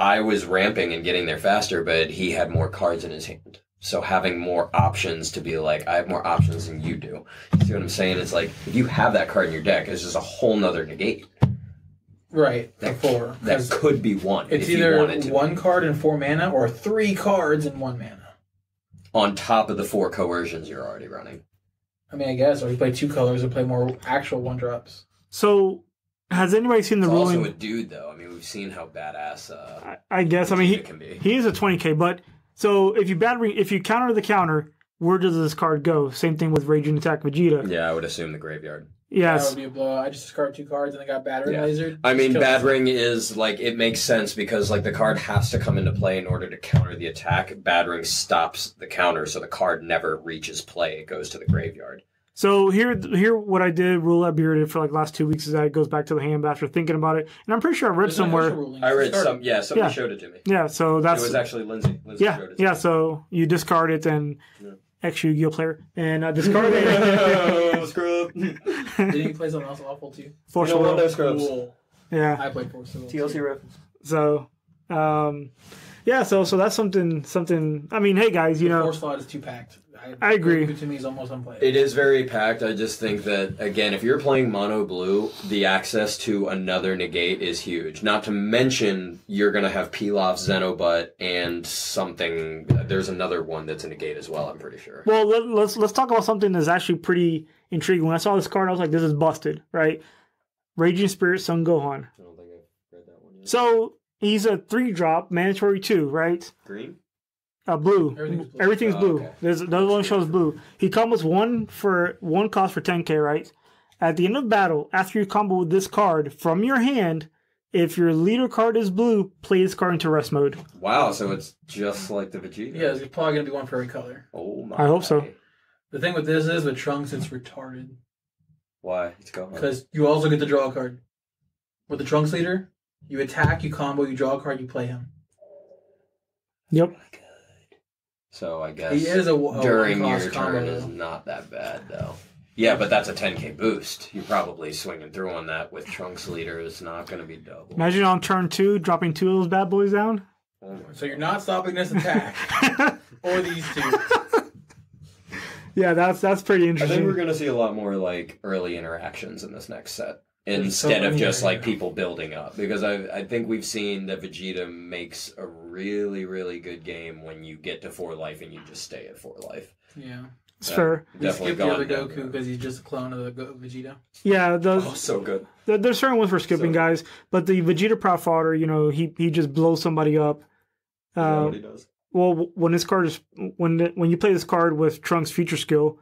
I was ramping and getting there faster, but he had more cards in his hand. So having more options to be like, I have more options than you do. You see what I'm saying? It's like if you have that card in your deck, it's just a whole nother negate. Right, the That- four. That could be one. It's if you either wanted to. one card and four mana, or three cards and one mana. on top of the four coercions you're already running. I mean, I guess, or you play two colors or play more actual one drops. So, has anybody seen the It's ruling? also a dude though. I mean, we've seen how badass uh, I, I guess. I mean, he, can be. He is a 20k, but so if you battery, if you counter the counter, where does this card go? Same thing with Raging Attack Vegeta. Yeah, I would assume the graveyard. That Yes. would be a blowout. I just discarded two cards and I got Battering Yeah. lasered. I mean, Battering killed Bad myself. Ring is like it makes sense because like the card has to come into play in order to counter the attack. Battering stops the counter, so the card never reaches play. It goes to the graveyard. So here, here, what I did, rule I bearded for like last two weeks is that it goes back to the hand after thinking about it, and I'm pretty sure I read There's an official somewhere. ruling. I read Discard. some. Yeah, somebody Yeah. showed it to me. Yeah. So It that's was actually Lindsay. Lindsay yeah, showed it to yeah. me. So you discard it and Yeah. ex Yu-Gi-Oh player and uh, discard it. Oh, scrub. Didn't you play something else awful too? Force You know of what, no scrubs. Cool. Yeah. I played Force of Will. TLC reference. So, um, yeah. So so that's something something. I mean, hey guys, you The know, Force slot is too packed. I agree. To me, is almost unplayable. It is very packed. I just think that again, if you're playing mono blue, the access to another negate is huge. Not to mention you're gonna have Pilaf, Xenobut, and something. There's another one that's a negate as well. I'm pretty sure. Well, let, let's let's talk about something that's actually pretty intriguing. When I saw this card, I was like, "This is busted!" Right? Raging Spirit, Son Gohan. I don't think I've read that one yet. So he's a three drop, mandatory two, right? Green. Uh, blue. Everything's blue. Everything's Oh, okay. There's the other one shows blue. He combos one for one cost for 10k, right? At the end of battle, after you combo with this card from your hand, if your leader card is blue, play this card into rest mode. Wow. So it's just like the Vegeta. yeah, there's probably gonna be one for every color. Oh my. I hope so. The thing with this is with Trunks, it's retarded Why? It's going. because you also get to draw a card. With the Trunks leader, you attack, you combo, you draw a card, you play him. Yep. So I guess He is a, a during your one-cost combo, turn is not that bad though. Yeah, but that's a 10k boost. You're probably swinging through on that with Trunks leader. is not going to be double. Imagine on turn two, dropping two of those bad boys down. Oh So you're not stopping this attack <laughs> or these two. yeah, that's that's pretty interesting. I think we're going to see a lot more like early interactions in this next set There's so instead of just like people building up because I I think we've seen that Vegeta makes a really really good game when you get to four life and you just stay at four life. Yeah. it's fair. We Definitely skipped the other Goku because he's just a clone of the Go- Vegeta. Yeah, the, Oh, so good. There- There's certain ones we're skipping, So- guys. But the Vegeta Proud Fodder, you know, he he just blows somebody up Uh, what he does? well, when this card is when when you play this card with Trunks future skill,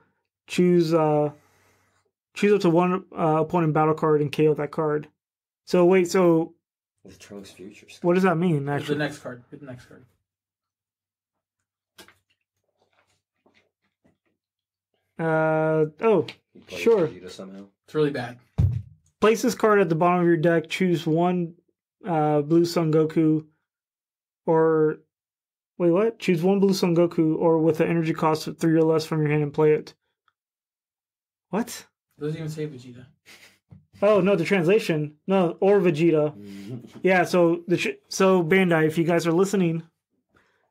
choose uh choose up to one uh, opponent battle card and KO that card. So wait, so With Trunks Futures. what does that mean Here's the next card. Get the next card. Uh oh, Sure. Vegeta somehow. It's really bad. place this card at the bottom of your deck. Choose one uh blue Son Goku, or wait, what? Choose one blue Son Goku, or with an energy cost of three or less from your hand and play it. What? It doesn't even say Vegeta. <laughs> Oh no, the translation. No, or Vegeta. <laughs> Yeah, so the tr- so Bandai, if you guys are listening,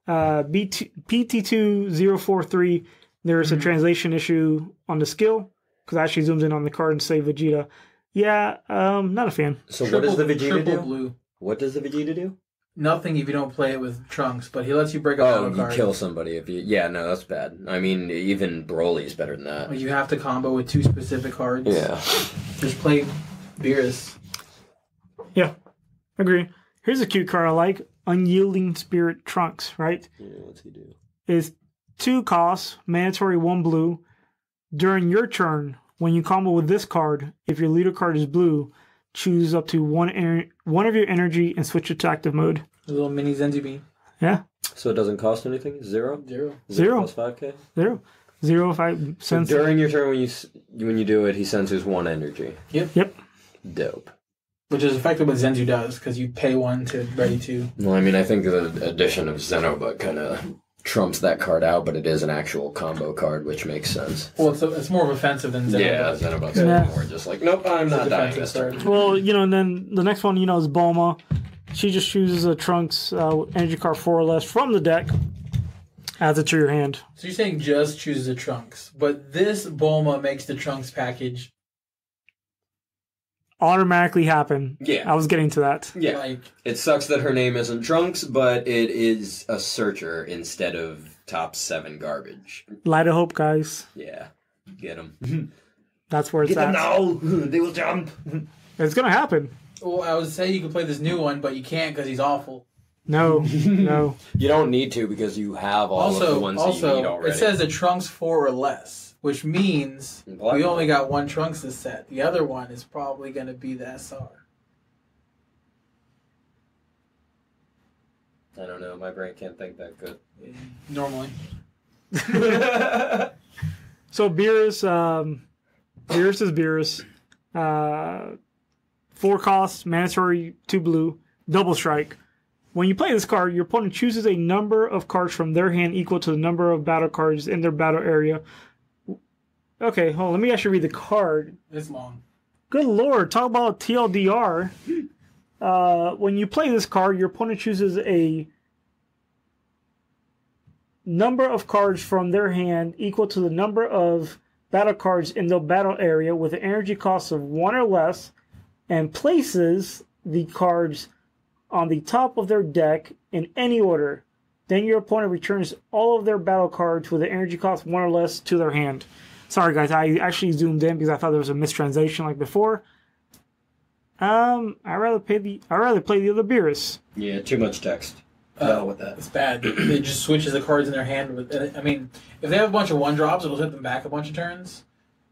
uh, BT, PT2043, there's a Mhm. translation issue on the skill because I actually zooms in on the card and say Vegeta. Yeah, um, not a fan. So what does the Vegeta triple do? blue. What does the Vegeta do? Nothing if you don't play it with Trunks, but he lets you break a Oh, battle you kill somebody if you. Yeah, no, that's bad. I mean, even Broly's better than that. You have to combo with two specific cards. Yeah. Just play Beerus. Yeah, agree. Here's a cute card I like: Unyielding Spirit Trunks. Right, yeah. What's he do? is two costs, mandatory one blue. During your turn, when you combo with this card, if your leader card is blue, choose up to one ener- one of your energy and switch it to active mode. A little mini Senzu Bean. Yeah, So it doesn't cost anything. Zero. Zero. Zero. plus five k. zero, zero five So cents. during your turn, when you when you do it, he sends his one energy. Yep. Yep. Dope. Which is effectively what Senzu does, because you pay one to ready two. Well, I mean, I think the addition of Xenoba kind of trumps that card out, but it is an actual combo card, which makes sense. Well, it's, it's more offensive than Senzu. Yeah, Xenoba's Yeah. more just like, nope, I'm It's not dying defensive this turn. Well, you know, and then the next one, you know, is Bulma. She just chooses a Trunks uh, energy card four or less from the deck, adds it to your hand. So you're saying just chooses the Trunks, but this Bulma makes the Trunks package Automatically happen. Yeah. I was getting to that. Yeah. like It sucks that her name isn't Trunks, but it is a searcher instead of top seven garbage. Light of hope, guys. Yeah. Get them. <laughs> That's where it's Get them at. now! <laughs> They will jump! <laughs> It's gonna happen. Well, I was saying you could play this new one, but you can't because he's awful. No, no. You don't need to because you have all of the also, ones that you need also, already. it says the Trunks four or less, which means What? we only got one Trunks this set. The other one is probably going to be the SR. I don't know. My brain can't think that good. Normally, <laughs> So Beerus, um, Beerus is Beerus. Uh, four costs, mandatory, two blue, double strike. When you play this card, your opponent chooses a number of cards from their hand equal to the number of battle cards in their battle area. Okay, hold on. Let me actually read the card. it's long. Good lord, talk about TLDR. Uh, when you play this card, your opponent chooses a number of cards from their hand equal to the number of battle cards in the battle area with an energy cost of one or less and places the cards on the top of their deck in any order. Then your opponent returns all of their battle cards with an energy cost one or less to their hand. Sorry guys, I actually zoomed in because I thought there was a mistranslation like before. Um, I rather play the I rather play the other Beerus. Yeah, too much text. Uh, Hell with that. It's bad. It just switches the cards in their hand. With, I mean, if they have a bunch of one drops, it'll hit them back a bunch of turns,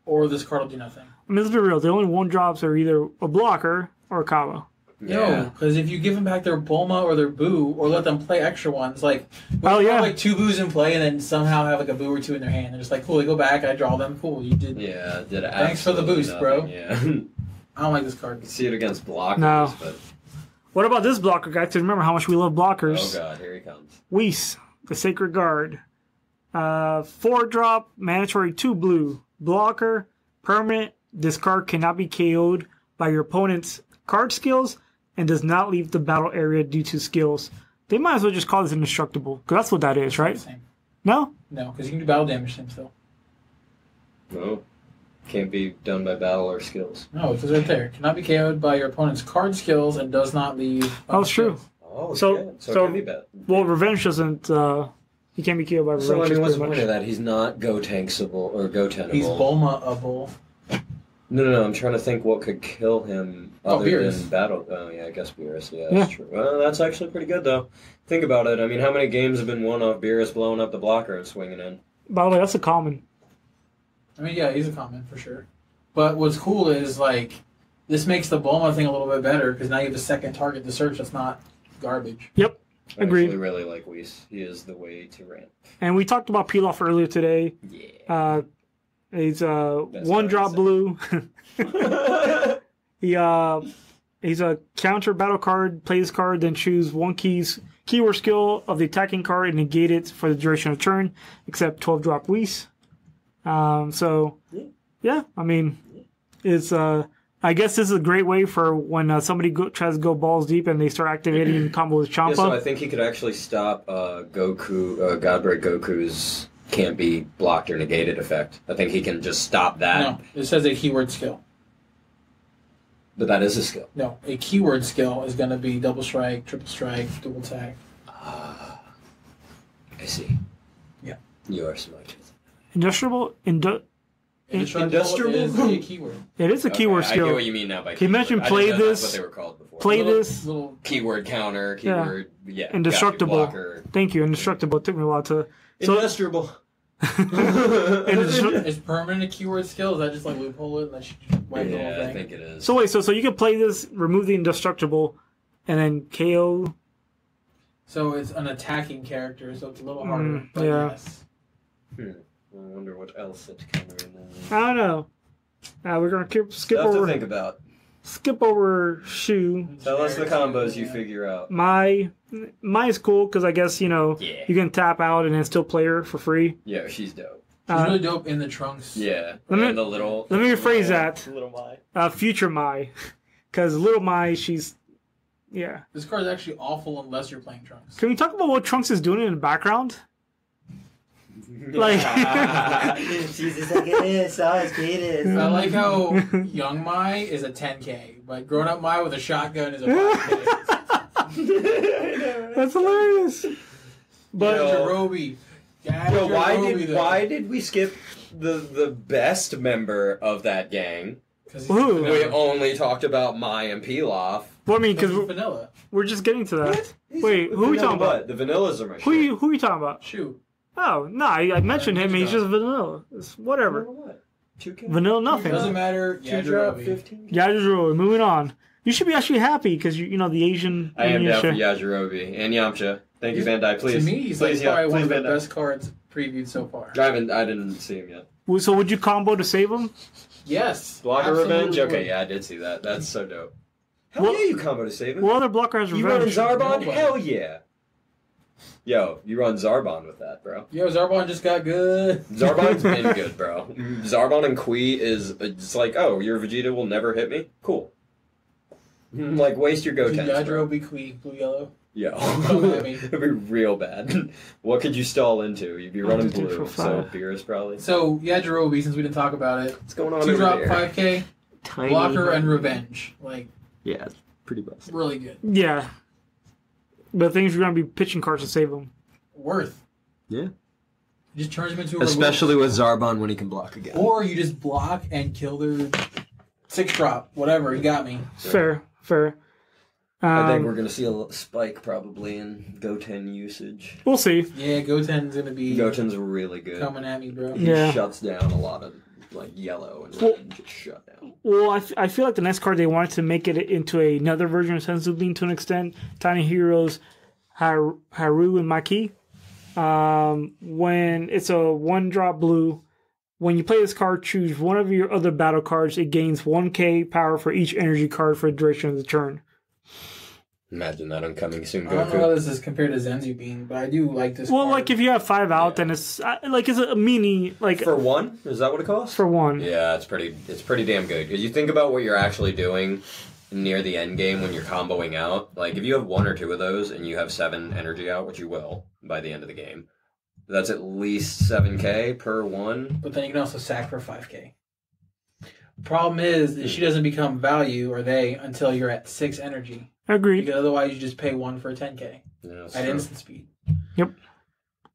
or this card will do nothing. I mean, let's be real. The only one drops are either a blocker or a Kava. No, because if you give them back their Bulma or their Boo, or let them play extra ones, like when Oh, yeah. have like two Boos in play, and then somehow have like a Boo or two in their hand, they're just like, cool, they go back, I draw them, cool, you did. Yeah, did it Thanks for the boost, bro. Yeah. <laughs> I don't like this card. You See it against blockers, No. but What about this blocker, guys? To remember how much we love blockers. oh god, here he comes. Whis, the Sacred Guard. Uh, four drop, mandatory two blue. Blocker, permanent. This card cannot be KO'd by your opponent's card skills and does not leave the battle area due to skills. They might as well just call this indestructible, because that's what that is, right? Same. No? No, because you can do battle damage to him still. No. Can't be done by battle or skills. No, it says right there. Cannot be KO'd by your opponent's card skills and does not leave. Oh, it's true. skills. Oh, So- okay. so, so- it can be bad. Well, Revenge doesn't, uh, he can't be KO'd by Revenge. So I mean, what's the point of that? He's not go tankable or go tenable. He's Bulma a bull. No, no, no. I'm trying to think what could kill him Oh, other Beerus. than battle. Oh, yeah, I guess Beerus. Yeah, that's true. Well, that's actually pretty good though. Think about it. I mean, how many games have been won off Beerus blowing up the blocker and swinging in? By the way, that's a common. I mean, yeah, he's a common for sure. But what's cool is like this makes the Bulma thing a little bit better because now you have a second target to search that's not garbage. Yep. I Agreed. actually really like Whis. He is the way to rant. And we talked about Pilaf earlier today. Yeah. Uh, he's uh, one drop blue. <laughs> he uh, he's a counter battle card. Play this card, then choose one keys keyword skill of the attacking card and negate it for the duration of turn, except twelve drop Whis. Um, so yeah, I mean, it's uh, I guess this is a great way for when uh, somebody go, tries to go balls deep and they start activating combo with Yeah, Champa. so I think he could actually stop uh, Goku, uh, Godbreak Goku's can't be blocked or negated effect. I think he can just stop that. No, it says a keyword skill. But that is a skill. No, a keyword skill is going to be double strike, triple strike, double tag. Ah, I see. Yeah. You are smart. Industrial, indu- Indestructible is a keyword. it is a keyword Okay, I skill. get what you mean now by Can you keyword. imagine I play this- That's what they were called before. play little, this- little keyword counter, keyword, yeah. Indestructible. got you, blocker. Thank you, indestructible. It took me a while to. So- Indestructible. Indestru- <laughs> is permanent a keyword skill? Is that just like loophole it and that should just wipe the whole yeah, I think it is. so wait, so so you can play this, remove the indestructible, and then KO. So it's an attacking character, so it's a little harder. Mm, but yeah. yes. I wonder what else it's countering. I don't know. Uh, we're gonna skip, skip Stuff to over think about. Skip over Shu. Tell us the combos you figure out. My my is cool because I guess you know Yeah. you can tap out and then still play her for free. Yeah, she's dope. She's Uh, really dope in the trunks. Yeah. Let me- and the little. let me rephrase that. Little Mai. Uh, future Mai, <laughs> because little Mai, she's yeah. This card's actually awful unless you're playing trunks. Can we talk about what Trunks is doing in the background? <laughs> Like, <laughs> She's just like, it is, so it's it I like how young Mai is a 10k, but grown up Mai with a shotgun is a 5k. <laughs> that's hilarious. But Yo. Yajirobe. Yo, why Yajirobe, did though. why did we skip the the best member of that gang? Because We only talked about Mai and Pilaf. well, I mean, Because because he's vanilla. we're just getting to that. He's Wait, who are we talking about? butt. The vanillas are my Who shit. you who are you talking about? Shoot. Oh no, I, I mentioned him. He's just vanilla. It's whatever. What? Two K? Vanilla nothing. Doesn't matter. Two drop Yajirobe. fifteen. Yeah, just roll. Moving on. You should be actually happy because you you know the Asian. I am Indian down for. Yajirobe and Yamcha. Thank you, He's- Bandai. Please, to me, he's please, like yeah, probably one of please, the best cards previewed so far. I haven't. I didn't see him yet. Well, So would you combo to save him? Yes. Blocker absolutely revenge. Okay, yeah, I did see that. That's so dope. Hell Well- yeah, you combo to save him. What other blocker has you running revenge? Zarbon? Nobody. Hell yeah. Yo, you run Zarbon with that, bro. Yo, Zarbon just got good. Zarbon's been <laughs> good, bro. Zarbon and Kui is uh, it's like, oh, your Vegeta will never hit me. Cool. <laughs> Like waste your go Gotenks, bro. Yajirobe, Kui, blue, yellow. Yo, oh, Come at <laughs> it'd be real bad. what could you stall into? You'd be running One, two, three, blue, so five. Beerus probably. So Yajirobe, since we didn't talk about it, What's going on two over drop, five k, blocker and revenge, like Yeah, pretty busted. really good, Yeah. But things you're gonna be pitching cards to save him. worth. Yeah. Just turns him into a Especially with Zarbon when he can block again. or you just block and kill their six drop, whatever. You got me. Fair, fair. Um, I think we're gonna see a little spike probably in Goten usage. we'll see. Yeah, Goten's gonna be Goten's really good. coming at me, bro. He Yeah. shuts down a lot of like yellow and Well- just shut down. Well, I, f- I feel like the next card they wanted to make it into another version of Senzu Bean to an extent. Tiny Heroes, Har- Haru and Maki. Um, when it's a one drop blue, when you play this card, choose one of your other battle cards. It gains 1k power for each energy card for the duration of the turn. Imagine that on coming soon, I don't know how this is compared to Senzu Bean, but I do like this. Well, card. like if you have five out, then it's uh, like it's a mini like For one, is that what it costs? for one. Yeah, it's pretty. It's pretty damn good because you think about what you're actually doing near the end game when you're comboing out. Like if you have one or two of those and you have seven energy out, which you will by the end of the game, that's at least seven k per one. but then you can also sack for five k. Problem is, is she doesn't become value or they until you're at six energy. Agreed. Because otherwise, you just pay one for a ten k Yeah, at true. instant speed.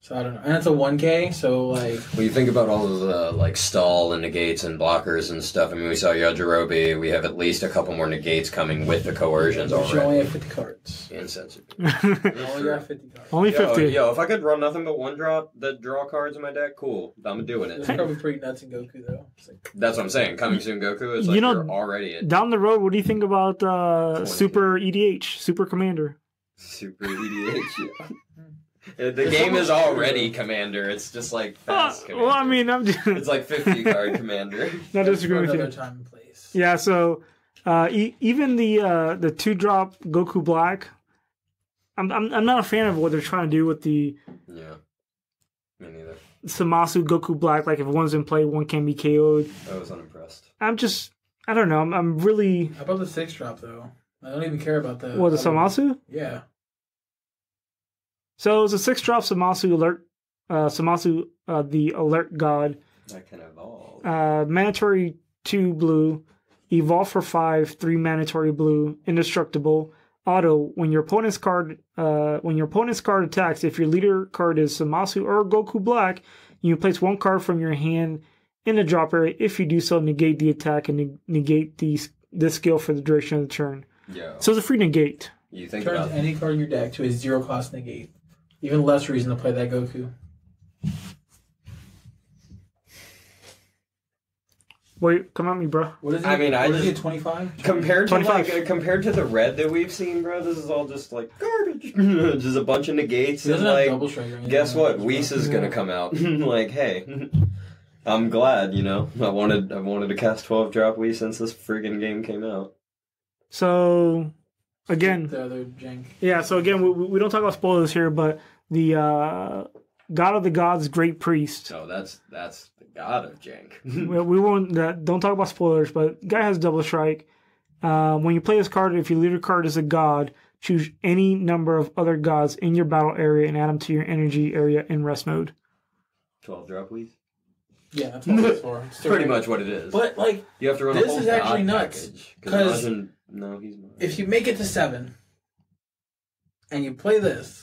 So I don't know. And it's a 1K, so like When you think about all of the like stall and negates and blockers and stuff, I mean, we saw Yajirobe. We have at least a couple more negates coming with the coercions but you only already. have 50 cards. Insensitive. <laughs> You only got 50 cards. Only 50. yo, if I could run nothing but one drop that draw cards in my deck, cool. I'm doing This it. It's probably pretty nuts in Goku though. Like, That's what I'm saying. Coming soon, Goku is You like know- you're already at Down the road, what do you think about uh, Super EDH, Super Commander? super EDH. Yeah. Uh, The There's game is much- already Commander. It's just like Uh, fast. Commander. well, I mean, I'm just it's like 50 card Commander. <laughs> not for disagreeing with another you. time and place. Yeah, so uh, e- even the uh, the two drop Goku Black, I'm, I'm I'm not a fan of what they're trying to do with the Yeah. Me neither. Zamasu Goku Black. Like if one's in play, one can be KO'd. I was unimpressed. I'm just I don't know. I'm, I'm really How about the six drop though? I don't even care about the. what the Zamasu. Yeah. So it's a six drop Zamasu alert. Uh, Zamasu, uh, the alert god. That can evolve. Uh, mandatory two blue, evolve for five, three mandatory blue, indestructible. Auto when your opponent's card uh, when your opponent's card attacks, if your leader card is Zamasu or Goku Black, you place one card from your hand in the drop area. If you do so, negate the attack and neg- negate the this skill for the duration of the turn. Yo. So it's a free negate. You think Turns about any card in your deck to a zero cost negate. Even less reason to play that Goku. Wait, come at me, bro. What is it? I mean, I What is just- Twenty five. compared to 25. like uh, compared to the red that we've seen, bro. This is all just like garbage. <laughs> just a bunch of negates and doesn't have like. double strike. Guess what? Well. Whis is gonna come out. <laughs> like, hey, <laughs> I'm glad. You know, I wanted I wanted to cast 12 drop Whis since this friggin' game came out. So again, The other jank. Yeah, so again, we, we don't talk about spoilers here, but the uh, God of the Gods, Great Priest. So that's that's the god of jank. <laughs> we, we won't uh, don't talk about spoilers, but guy has double strike. Uh, when you play this card, if your leader card is a god, choose any number of other gods in your battle area and add them to your energy area in rest mode. 12 drop please. Yeah, that's what it's for. It's <laughs> Pretty much what it is. But like, you have to run this a whole is actually nuts, package. 'cause imagine- no, he's not. if you make it to seven, and you play this,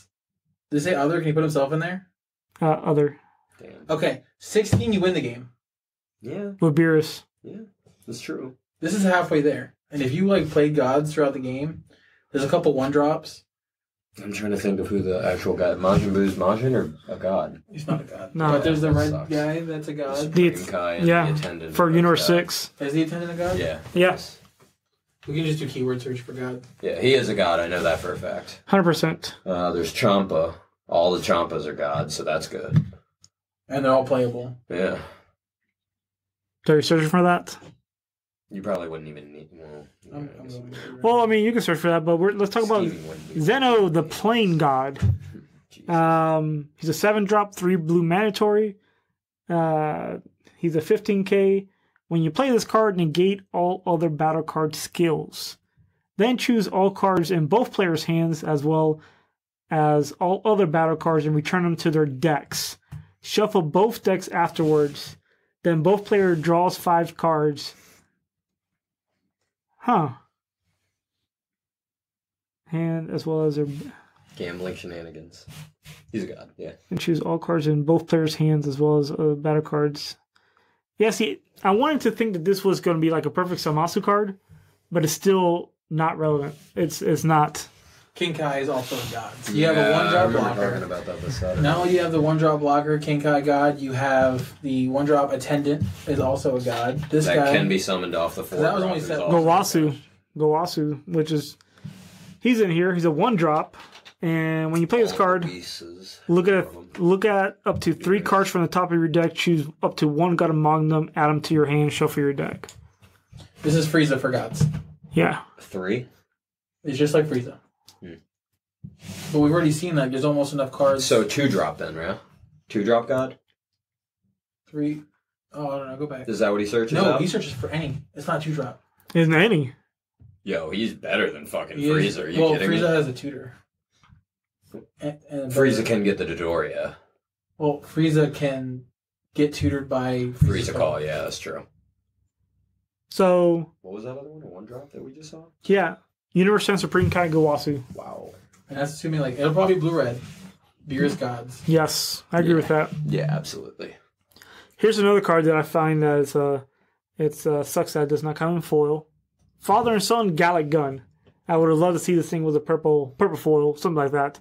does it say other? Can you put himself in there? Uh, other Damn. Okay, sixteen, you win the game. Yeah, with Beerus. yeah, that's true. This is halfway there. And if you like play gods throughout the game, there's a couple one drops. I'm trying to think of who the actual guy. Majin Buu's Majin or a god? He's not a god. No. but there's the That red sucks. guy that's a god. The- Supreme Kai yeah, the attendant. For of Universe Six. Is the attendant a god? Yeah, Yes, We can just do keyword search for god. yeah, he is a god. I know that for a fact. hundred percent. Uh, there's Champa. All the Champas are gods, so that's good. And they're all playable. Yeah, Are you searching for that? you probably wouldn't even need. Well, I'm, I I'm going. Well, I mean, you can search for that, but we're, let's talk about Scheming wouldn't be- Zeno, the Plain God. <laughs> Um, he's a seven drop, three blue mandatory. Uh, he's a 15k. When you play this card, negate all other battle card skills. Then choose all cards in both players' hands as well as all other battle cards and return them to their decks. Shuffle both decks afterwards. Then both player draws five cards. Huh. Hand as well as their Gambling shenanigans. He's a god. Yeah. and choose all cards in both players' hands as well as uh, battle cards. Yeah, see, I wanted to think that this was going to be like a perfect Zamasu card, but it's still not relevant. It's it's not. King Kai is also a god. So you have a one I drop remember talking blocker. about that this Saturday. Not only you have the one drop blocker, King Kai god, you have the one drop attendant is also a god. This that guy can be summoned off the four. that was only drop is set- Gowasu, Gowasu, which is he's in here. He's a one drop, and when you play this card, releases. look at look at up to three cards from the top of your deck. Choose up to one god among them. Add them to your hand. Shuffle your deck. This is Frieza for gods. Yeah, Three. It's just like Frieza. Hmm. But we've already seen that. There's almost enough cards. So two drop then, right? Two drop god. three oh I don't know, go back. Is that what he searches No, out? he searches for any. It's not two drop. isn't any? Yo, he's better than fucking He is- Frieza. Are you well, kidding Frieza me? has a tutor. And, and Frieza can get the Dodoria. Well, Frieza can get tutored by Frieza call. Yeah, that's true. So What was that other one? A one drop that we just saw? yeah, Universe Sense Supreme Kai Gowasu. Wow. And that's assuming like it'll probably be blue red. Beer's gods. Yes, I agree with that. Yeah, absolutely. Here's another card that I find that is uh, it's uh, sucks that it does not come in foil. Father and Son Galick Gun. I would have loved to see this thing with a purple purple foil, something like that.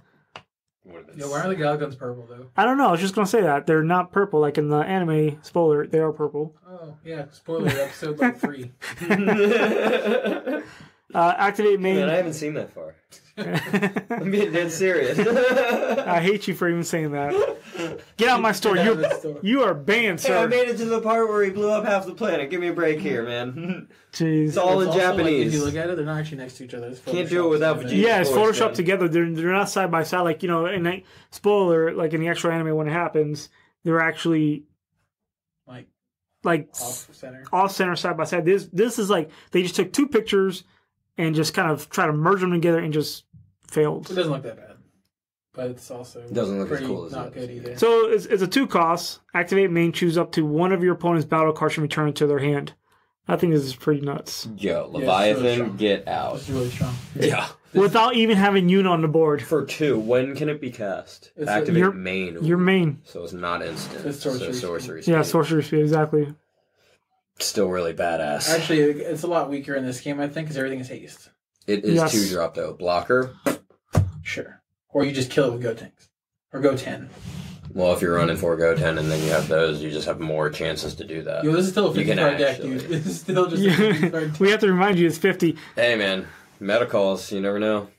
Would've been Yeah, why are the Galick Guns purple though? I don't know. I was just gonna say that they're not purple like in the anime spoiler. They are purple. Oh yeah, spoiler episode like three. <laughs> <laughs> Uh, activate main. Man, I haven't seen that far. <laughs> I'm being dead serious. I hate you for even saying that. Get out of my store. Get out of You the store. you are banned, Hey, I sir. made it to the part where he blew up half the planet. Give me a break here, man. Jeez. It's all in It's like, Japanese. if you look at it, they're not actually next to each other. It's Can't do it photoshopped without together. Vegeta. Yeah, it's Of course, photoshopped man. together. They're they're not side by side. Like you know, in a spoiler, like in the actual anime when it happens, they're actually Like like off center. off center side by side. This this is like they just took two pictures and just kind of try to merge them together and just failed. It doesn't look that bad, but it's also Doesn't look as cool as not the good either. So it's, it's a two cost. Activate main. Choose up to one of your opponent's battle cards and return it to their hand. I think this is pretty nuts. Yo, really Leviathan, strong. get out. It's really strong. Yeah. Without even having Yuna on the board. For two, when can it be cast? It's a- Activate Your- main. Your main. So it's not instant. It's sorcery so speed. sorcery. Yeah, sorcery speed, exactly. Still really badass. Actually, it's a lot weaker in this game, I think, because everything is haste. it is Yes. two drop though. Blocker. Sure. Or you just kill it with Gotenks. Or Goten. Well, if you're running four Goten and then you have those, you just have more chances to do that. Yo, this is still a You 50 can card deck, actually- dude. This is still just a 50 card deck. we have to remind you it's 50. Hey man, meta calls. You never know.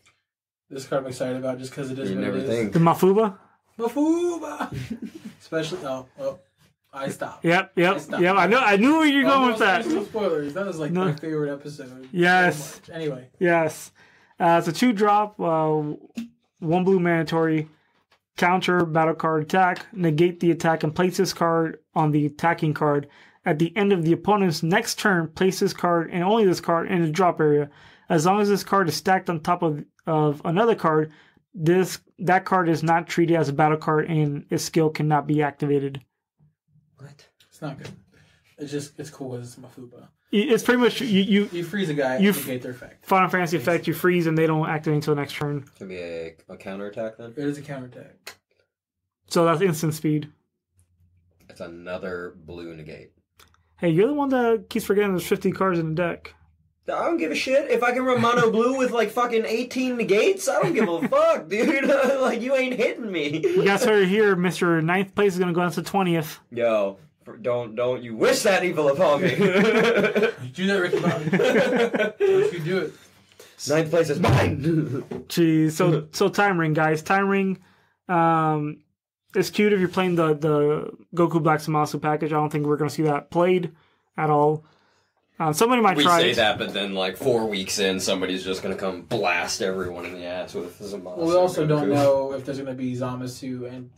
This card I'm excited about just because it is You what never it is. think. The Mafuba? Mafuba! <laughs> Especially, oh, well, I stopped. Yep, yep, Stop. yep. I know I knew where you're going with that. No spoilers. That was like No. my favorite episode. Yes. So. Anyway, Yes. Uh, it's a two drop, uh, one blue mandatory, counter battle card attack, negate the attack, and place this card on the attacking card. At the end of the opponent's next turn, place this card and only this card in the drop area. As long as this card is stacked on top of, of another card, this that card is not treated as a battle card and its skill cannot be activated. What? it's not good. It's just, it's cool because it's Mafuba. It's pretty much you, you You freeze a guy You and negate their effect. Final Fantasy effect, you freeze and they don't activate until next turn. Can be a, a counterattack then. It is a counter attack. So that's instant speed. It's another blue negate. Hey, you're the one that keeps forgetting there's 50 cards in the deck. I don't give a shit if I can run mono blue with like fucking eighteen negates. I don't give a fuck, <laughs> dude. <laughs> like you ain't hitting me. You guys heard it here, Mr. Ninth place is going to go into 20th. Yo, don't don't you wish that evil upon me. <laughs> You do that, Ricky Bobby. Don't you do it. Ninth place is mine. Jeez. So, so Time Ring, guys. Time Ring um, is cute if you're playing the, the Goku Black Zamasu package. I don't think we're going to see that played at all. Uh, somebody might we try say that, but then like four weeks in, somebody's just gonna come blast everyone in the ass with Zamasu. Well, we also don't know if there's going to be Zamasu and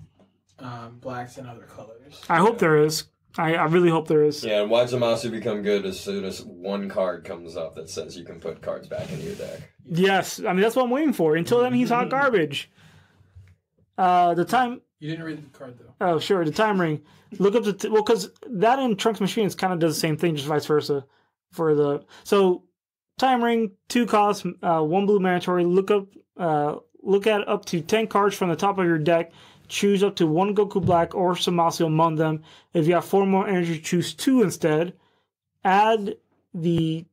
um, blacks and other colors. I hope there is. I, I really hope there is. Yeah, and why Zamasu become good as soon as one card comes up that says you can put cards back into your deck. Yes. I mean, that's what I'm waiting for. Until then, he's hot garbage. Uh, the time You didn't read the card, though. Oh, sure. The time ring. Look up the t- well, because that and Trunks Machines kind of does the same thing, just vice versa. For the so time ring, two costs, uh, one blue mandatory. Look up, uh, look at up to ten cards from the top of your deck. Choose up to one Goku Black or Zamasu among them. If you have four more energy, choose two instead. Add the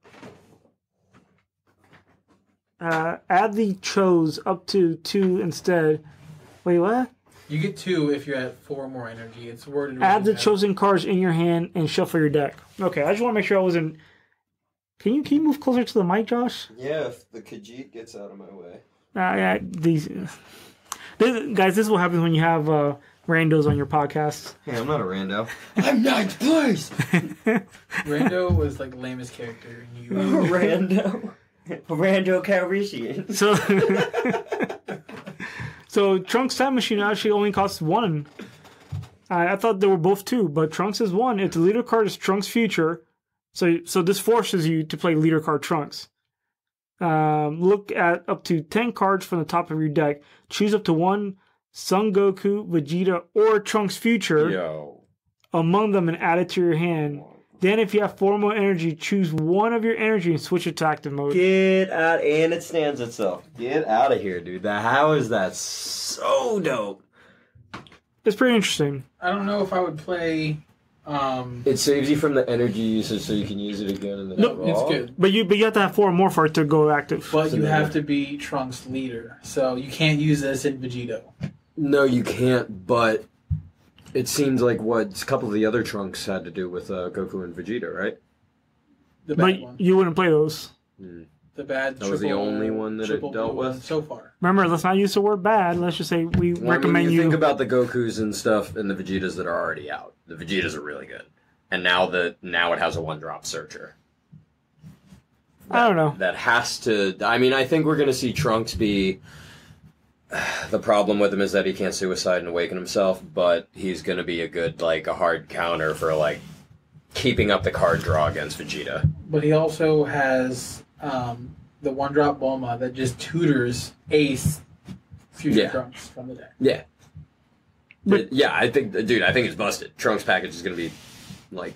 uh, add the chose up to two instead. Wait, what? You get two if you're at four more energy. It's worded. Add the chosen cards in your hand and shuffle your deck. Okay, I just want to make sure I wasn't. Can you can you move closer to the mic, Josh? Yeah, if the Khajiit gets out of my way. Uh, yeah, these this, guys. This is what happens when you have uh, randos on your podcast. Hey, I'm not a rando. <laughs> I'm ninth place. <laughs> Rando was like lamest character, and you. <laughs> rando. Rando Calrissian. So, so Trunks Time Machine actually only costs one. I, I thought they were both two, but Trunks is one. If the leader card is Trunks Future, so so this forces you to play leader card Trunks. Um, look at up to ten cards from the top of your deck. Choose up to one Son Goku, Vegeta, or Trunks Future Yo. among them and add it to your hand. Then, if you have four more energy, choose one of your energy and switch it to active mode. Get out, and it stands itself. Get out of here, dude. That how is that so dope? it's pretty interesting. I don't know if I would play. Um, It saves you from the energy usage, so you can use it again in the no, draw. it's good. But you but you have to have four or more for it to go active. But you So- have to be Trunks' leader, so you can't use this in Vegito. No, you can't. But it seems like what a couple of the other trunks had to do with uh, Goku and Vegeta, right? The But one. you wouldn't play those. The bad. That was the only one that it triple dealt blue one with? so far. Remember, let's not use the word bad. Let's just say we Well, I mean, recommend you you. think about the Gokus and stuff and the Vegetas that are already out. The Vegetas are really good, and now the now it has a one drop searcher. I don't know. That has to. I mean, I think we're going to see Trunks be. <sighs> The problem with him is that he can't suicide and awaken himself, but he's going to be a good like a hard counter for like keeping up the card draw against Vegeta. But he also has um, the one drop Bulma that just tutors Ace future Yeah. Trunks from the deck. Yeah. But- yeah, I think, dude, I think it's busted. Trunks package is going to be like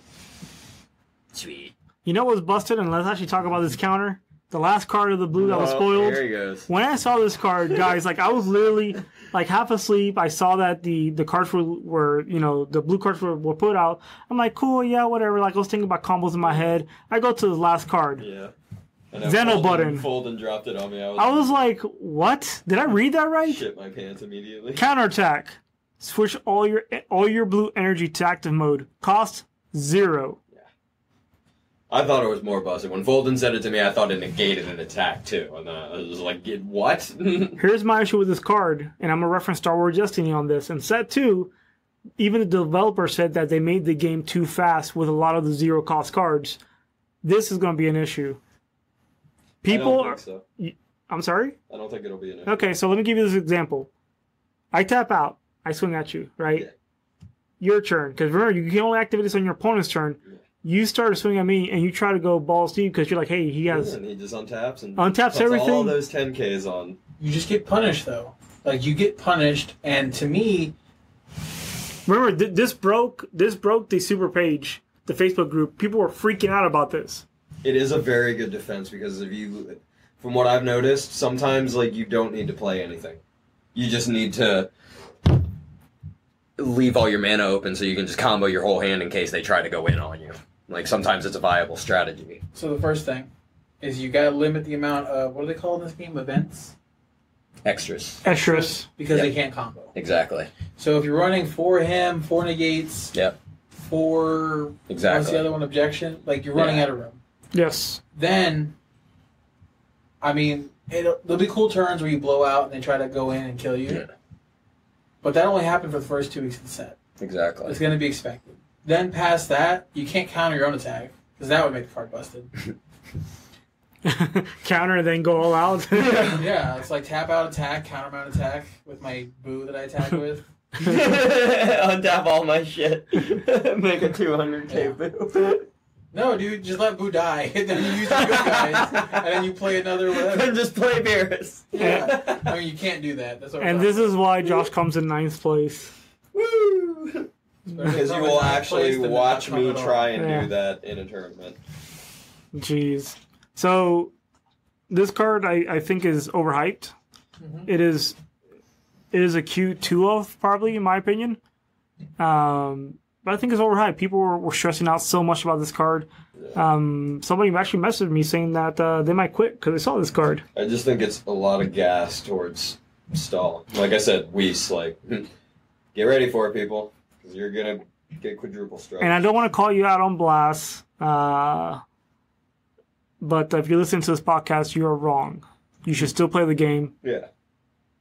sweet. You know what's busted? And let's actually talk about this counter. The last card of the blue that was Oh, spoiled. There he goes. When I saw this card, guys, like I was literally like half asleep. I saw that the the cards were were you know the blue cards were, were put out. I'm like, cool, yeah, whatever. Like I was thinking about combos in my head. I go to the last card. Yeah. Xeno button. Fold and dropped it on me. I was, I was like, what? Did I read that right? shit my pants immediately. <laughs> Counterattack. Switch all your all your blue energy to active mode. Cost zero. I thought it was more busted. When Folden said it to me, I thought it negated an attack too, and I was like, "Get what?" <laughs> Here's my issue with this card, and I'm gonna reference Star Wars Destiny on this. In set two, even the developer said that they made the game too fast with a lot of the zero cost cards. This is gonna be an issue. People, I don't are, think so. I'm sorry. I don't think it'll be an. Okay, so let me give you this example. I tap out. I swing at you, right? Yeah. Your turn, because remember you can only activate this on your opponent's turn. Yeah. You start to swing at me, and you try to go balls deep because you're like, "Hey, he has." and he just untaps and Untaps puts everything? All those 10ks on. You just get punished though. Like you get punished, and to me, Remember, th- this broke. This broke the super page, the Facebook group. People were freaking out about this. It is a very good defense because if you, from what I've noticed, sometimes like you don't need to play anything. You just need to leave all your mana open so you can just combo your whole hand in case they try to go in on you. Like sometimes it's a viable strategy. so the first thing is you gotta limit the amount of what do they call in this game events Extras. Extras. because Yep. they can't combo. Exactly. So if you're running four him, four negates, Yep. four Exactly. what's Exactly. the other one objection, like you're running Yeah. out of room. Yes. Then, I mean, it'll, there'll be cool turns where you blow out and they try to go in and kill you. Yeah. But that only happened for the first two weeks of the set. Exactly. It's going to be expected. Then past that, you can't counter your own attack because that would make the card busted. <laughs> Counter and then go all out. <laughs> <laughs> yeah, it's like tap out attack, counter mount attack with my boo that I attack with. Untap all my shit. Make a 200k boo. No, dude, just let boo die. and <laughs> then you use the good guys, and then you play another <laughs> whatever. and just play Beerus. Yeah, I mean you can't do that. That's what and this is why Josh comes in ninth place. Woo! Because you will actually watch me try and Yeah. do that in a tournament. Jeez. So this card I, I think is overhyped. Mhm. It is it is a Q two of probably in my opinion. Um but I think it's overhyped. People were, were stressing out so much about this card. Um, somebody actually messaged me saying that uh, they might quit because they saw this card. I just think it's a lot of gas towards stall. Like I said, Whis, like, get ready for it, people. Because you're going to get quadruple strike. And I don't want to call you out on blast, uh, but if you listen to this podcast, you are wrong. You should still play the game. yeah,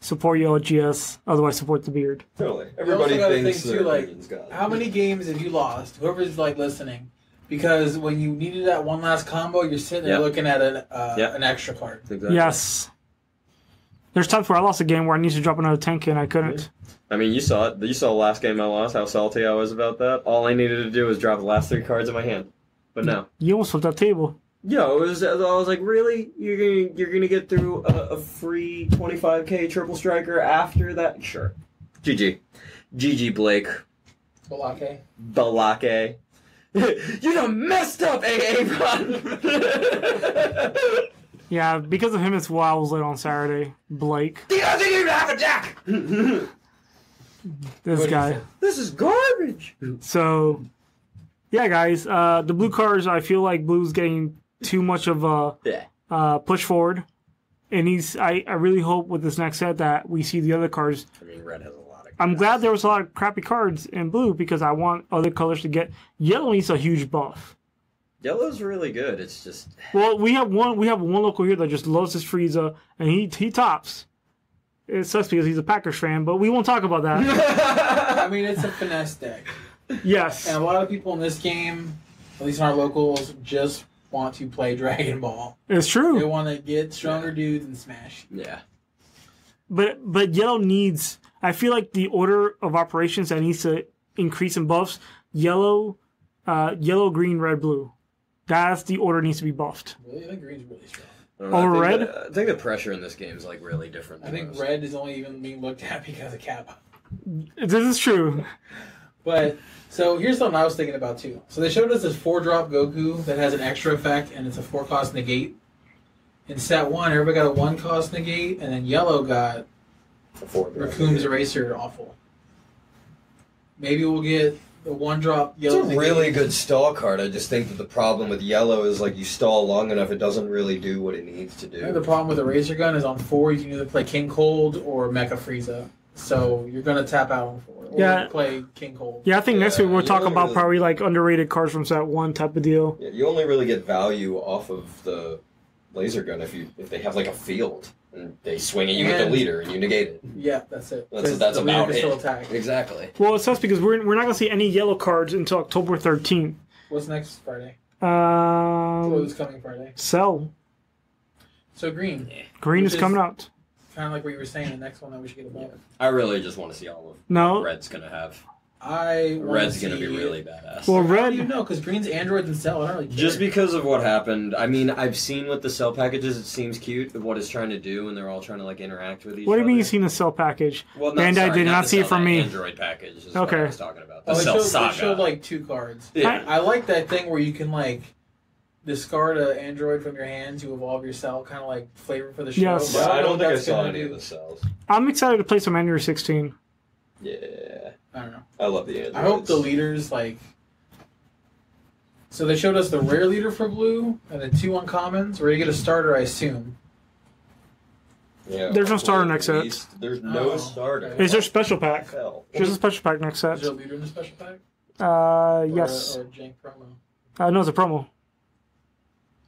Support your LGS, otherwise support the beard. totally. Everybody thinks think, their too, like, opinion's got it. How many games have you lost? Whoever's like listening, because when you needed that one last combo, you're sitting there Yep. looking at an uh, Yep. an extra card. Exactly. Yes. There's times where I lost a game where I needed to drop another 10k and I couldn't. I mean, you saw it. You saw the last game I lost, how salty I was about that. All I needed to do was drop the last three cards in my hand. But no. You almost flipped that table. Yo, it was. I was like, really? You're gonna you're gonna get through a, a free 25k triple striker after that? Sure. GG, GG Blake Balake. Balake. <laughs> you done messed up, AA Ron. <laughs> Yeah, because of him, it's why I was late on Saturday. Blake. he doesn't even have a jack. <laughs> This What'd guy. say? This is garbage. So, yeah, guys, uh, the blue cars. I feel like blue's getting too much of a Yeah. uh, push forward, and he's. I, I really hope with this next set that we see the other cards. I mean, red has a lot of. I'm glad there was a lot of crappy cards in blue because I want other colors to get. Yellow needs a huge buff. Yellow's really good. It's just Well, we have one. We have one local here that just loves his Frieza, and he he tops. It sucks because he's a Packers fan, but we won't talk about that. <laughs> <laughs> I mean, it's a finesse deck, yes. and a lot of people in this game, at least in our locals, just want to play <laughs> Dragon Ball. It's true. They want to get stronger dudes and smash. yeah. but but yellow needs. I feel like the order of operations that needs to increase in buffs. Yellow, uh, yellow, green, red, blue. That's the order needs to be buffed. Really, I think green's really strong. I Over I red? the- I think the pressure in this game is like really different. I think most. red is only even being looked at <laughs> because of Kappa. This is true. But so here's something I was thinking about too. So they showed us this four drop Goku that has an extra effect and it's a four cost negate. In set one, everybody got a one cost negate, and then yellow got Raccoon's Eraser awful. Maybe we'll get the one drop It's a really good stall card. I just think that the problem with yellow is like you stall long enough, it doesn't really do what it needs to do. the problem with the Razor Gun is on four, you can either play King Cold or Mecha Frieza. So you're gonna tap out on four. Or Yeah. play King Cold. Yeah, I think next Yeah, week we'll you talk about really- probably like underrated cards from set one type of deal. Yeah, you only really get value off of the laser gun if you if they have like a field and they swing at you with And- the leader and you negate it. Yeah, that's it. That's 'Cause that's the leader about it. attack. Exactly. Well, it sucks because we're we're not gonna see any yellow cards until October 13th. What's next Friday? Oh, Um, this coming Friday. Cell So green, green is is- coming out. Kind of like what you were saying. The next one that we should get above. I really just want to see all of No, what red's gonna have. I wanna Red's gonna see- be really badass. well, How do you red. know? Because green's androids and cell. I don't really care. Just because of what happened, I mean, I've seen with the cell packages, it seems cute what it's trying to do, and they're all trying to like interact with each What do you mean you've seen the cell package? Well, Bandai sorry, did not the see it cell, from that me. Android package is Okay. what I was talking about. The Oh, they cell showed, saga. they showed like two cards. Yeah. I like that thing where you can like discard an android from your hand to evolve your cell, kind of like flavor for the show. Yes. Yeah, I don't what think I that's saw gonna any do. of the cells. I'm excited to play some Android 16. Yeah, I don't know. I love the androids. I hope the leaders like. So they showed us the rare leader for blue and then two uncommons. We're gonna get a starter, I assume. Yeah, There's no starter next set. least There's no Oh, starter. okay. Is there a special pack? Hell. There's a special pack next Is set. there a leader in the special pack? Uh, Or- yes. Or, a Jank promo. Uh, no, it's a promo.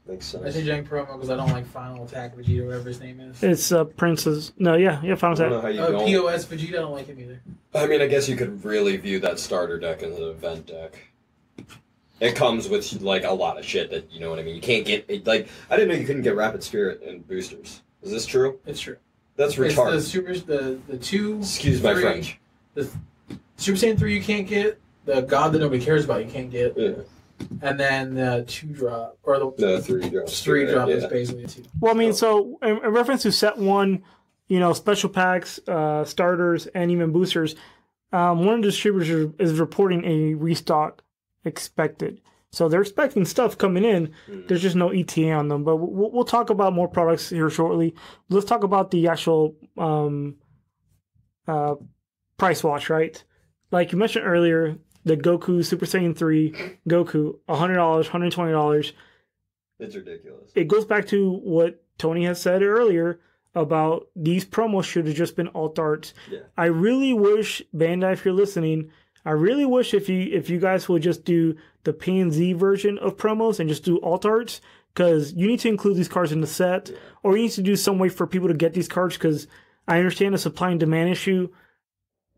Makes I sense. say Jank promo because I don't like Final Attack Vegeta, whatever his name is. It's uh, Prince's. No, yeah, yeah, Final I don't know Set. how you Uh, don't. POS Vegeta, I don't like him either. I mean, I guess you could really view that starter deck as an event deck. It comes with like a lot of shit that you know what I mean. You can't get it, like I didn't know you couldn't get Rapid Spirit and boosters. Is this true? It's true. That's It's the retarded. super the the two Excuse my three- French. Super Saiyan three you can't get. The God that nobody cares about you can't get, Yeah, and then the two drop or the the three drops. three drop yeah. is basically a two. Well, I mean, so in, in reference to set one, you know, special packs, uh, starters, and even boosters, um, one of the distributors is reporting a restock expected. So they're expecting stuff coming in. Hmm. There's just no ETA on them. But we'll, we'll talk about more products here shortly. Let's talk about the actual um, uh, price watch, right? Like you mentioned earlier, the Goku Super Saiyan 3 Goku, $100, $120 It's ridiculous. it goes back to what Tony has said earlier about these promos should have just been alt arts. Yeah. I really wish Bandai, if you're listening, I really wish if you if you guys would just do the P and Z version of promos and just do alt arts because you need to include these cards in the set, or you need to do some way for people to get these cards because I understand the supply and demand issue,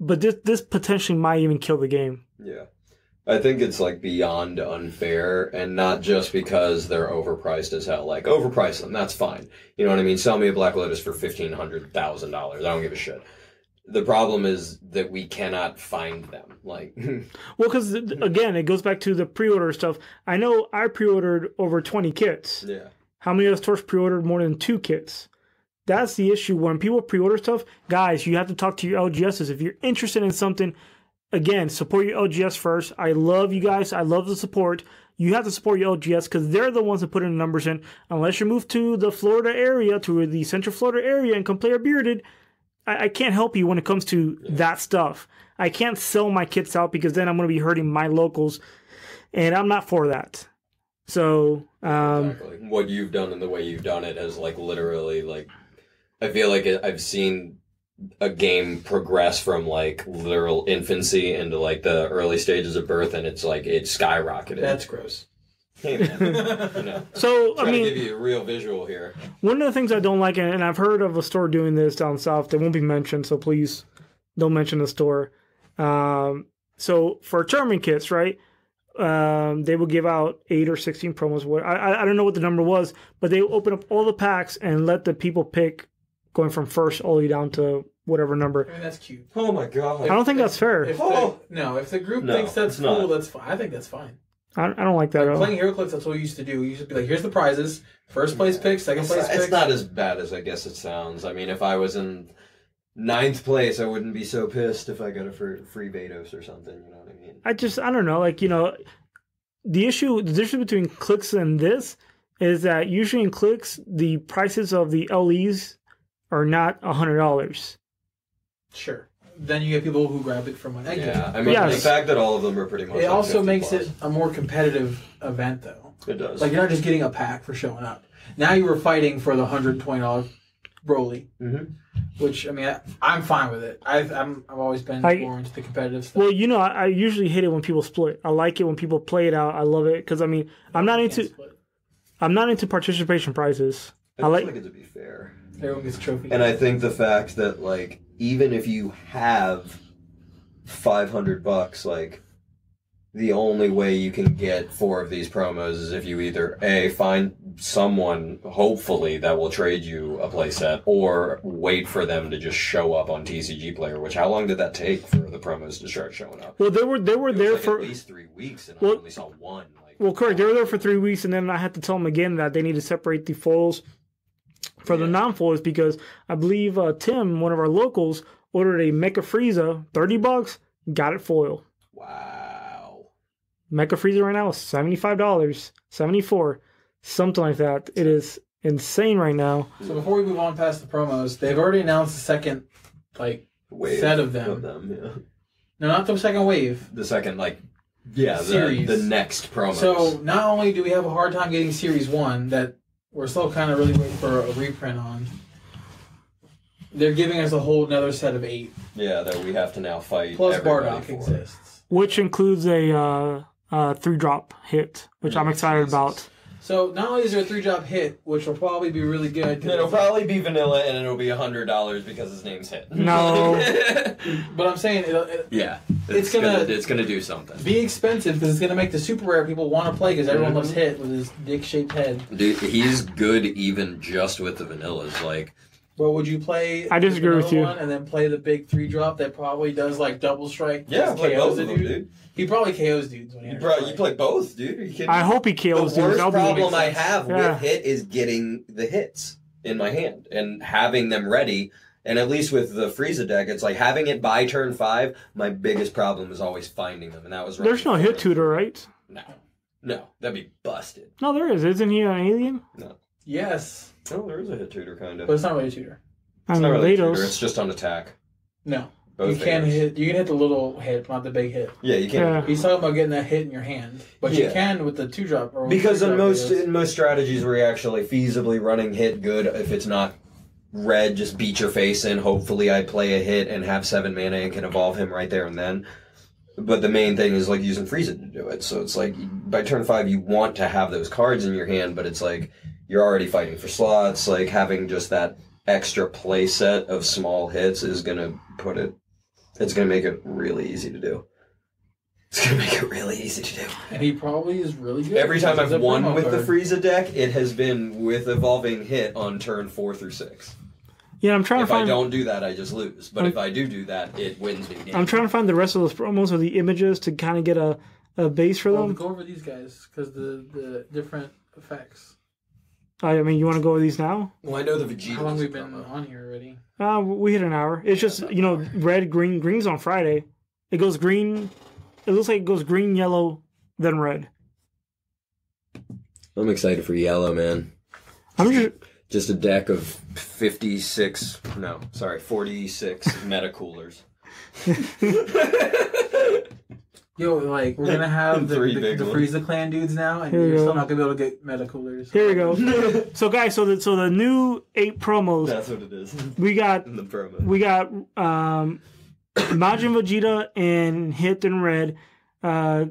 but this this potentially might even kill the game. Yeah. I think it's like beyond unfair and not just because they're overpriced as hell. Like overprice them, that's fine. You know what I mean? Sell me a Black Lotus for fifteen hundred thousand dollars. I don't give a shit. The problem is that we cannot find them. Like <laughs> Well, because again, it goes back to the pre-order stuff. I know I pre-ordered over twenty kits. Yeah. How many of us stores pre-ordered more than two kits? That's the issue. When people pre-order stuff, guys, you have to talk to your LGSs. If you're interested in something, again, support your LGS first. I love you guys. I love the support. You have to support your LGS because they're the ones that put in the numbers in. Unless you move to the Florida area, to the Central Florida area, and come play a bearded, I, I can't help you when it comes to that stuff. I can't sell my kits out because then I'm going to be hurting my locals, and I'm not for that. So um, exactly. What you've done and the way you've done it has like literally like I feel like I've seen a game progress from like literal infancy into like the early stages of birth, and it's like it skyrocketed. That's gross. hey man, <laughs> you know, so I trying mean, to give you a real visual here. One of the things I don't like, and I've heard of a store doing this down south, they won't be mentioned, so please don't mention the store. Um, so for tournament kits, right? Um, they will give out eight or sixteen promos. I I- I don't know what the number was, but they open up all the packs and let the people pick, going from first all the way down to whatever number. I mean, that's cute. Oh my god! I don't think that's fair. If Oh. the, <gasps> no, if the group No, thinks that's it's not. cool, that's fine. I think that's fine. I, I don't like that at all. Playing HeroClix, that's what we used to do. We used to be like, here's the prizes. First place picks, second It's, place it's picks. not as bad as I guess it sounds. I mean, if I was in ninth place, I wouldn't be so pissed if I got a free, free Vados or something. You know what I mean? I just I don't know. Like you know, the issue, the difference between Clix and this is that usually in Clix the prices of the LEs are not a hundred dollars. Sure. Then you get people who grab it from one. I get Yeah, it. I mean, Yes. the fact that all of them are pretty much. It like also 50 makes plus. it a more competitive event, though. It does. Like you're not just getting a pack for showing up. Now you were fighting for the hundred twenty dollar Broly, Mhm. which I mean I, I'm fine with it. I've I'm, I've always been I- more into the competitive stuff. Well, you know, I, I usually hate it when people split. I like it when people play it out. I love it because I mean, I'm not into I'm not into participation prizes. I I like- like it to be fair. Everyone gets a trophy. And I think the fact that like even if you have five hundred bucks, like the only way you can get four of these promos is if you either a find someone hopefully that will trade you a playset or wait for them to just show up on TCG Player. Which how long did that take for the promos to start showing up? Well, they were they were It there like for at least three weeks, and Well- I only saw one. Like, well, correct. They were there for three weeks, and then I had to tell them again that they need to separate the foils for the Yeah. non-foils because I believe uh, Tim, one of our locals, ordered a Mecha Frieza, thirty bucks, got it foil. wow. Mecha Frieza right now is seventy five dollars, seventy four, something like that. It is insane right now. so before we move on past the promos, they've already announced the second, like Wave Set of them. Of them yeah. no, not the second wave. The second, like, yeah, the, Series. the next promo. So not only do we have a hard time getting Series One that we're still kind of really waiting for a reprint on, they're giving us a whole another set of eight. yeah, that we have to now fight. Plus everybody Bardock for. exists. which includes a uh, uh, three drop hit, which I'm excited Jesus. about. So not only is there a three drop hit, which will probably be really good, It'll probably be vanilla, and it'll be hundred dollars because his name's hit. No. <laughs> but I'm saying it'll, it yeah, It's gonna- it's gonna do something. be expensive because it's going to make the super rare people want to play because everyone Mhm. loves hit with his dick shaped head. Dude, he's good even just with the vanillas. Like, But would you play? I disagree with you. One and then play the big three drop that probably does like double strike. yeah, play KOs both of them, dude. dude. He probably KOs dudes when he You, enters bro, you play both, dude. Are you kidding? I hope he the kills dudes. worst problem I have Yeah. with hit is getting the hits in my hand and having them ready. And at least with the Frieza deck, it's like having it by turn five. My biggest problem is always finding them, and that was There's no hit four. tutor, right? No, no, that'd be busted. No, there is. Isn't he an alien? No. Yes, No, there is a hit tutor kind of. but it's not really a tutor. It's not really a tutor. It's just on attack. No, Both you can fingers. hit. You can hit the little hit, not the big hit. Yeah, you can't. Yeah. He's talking about getting that hit in your hand, but you Yeah. can with the two drop. Or Because in three-drop most videos. in most strategies where you're actually feasibly running hit good, if it's not red, just beat your face in. Hopefully, I play a hit and have seven mana and can evolve him right there and then. But the main thing is like using Frieza to do it. So it's like by turn five, you want to have those cards in your hand, but it's like you're already fighting for slots. Like having just that extra play set of small hits is gonna put it. It's gonna make it really easy to do. It's gonna make it really easy to do. and he probably is really good. Every time I've won promo with the. Frieza deck, it has been with evolving hit on turn four through six. Yeah, I'm trying If to I don't do that, I just lose. But if I do do that, it wins me. I'm trying to find the rest of those promos or the images to kind of get a, a base for Well, them. go over these guys because the the different effects. I mean, you want to go over these now? Well, I know the Vegeta. How long we been on here already? Uh, we hit an hour. It's just you know, red, green, green's on Friday. It goes green. It looks like it goes green, yellow, then red. I'm excited for yellow, man. I'm just Just a deck of 56, no, sorry, 46 <laughs> meta coolers. <laughs> Yo, like we're gonna <laughs> have the, Three the, the. Frieza clan dudes now, and Here you're go. still not gonna be able to get meta coolers. Here we go. <laughs> so guys, so the so the new eight promos That's what it is. we got <laughs> the promo. we got um Majin Vegeta and Hit and Red, uh,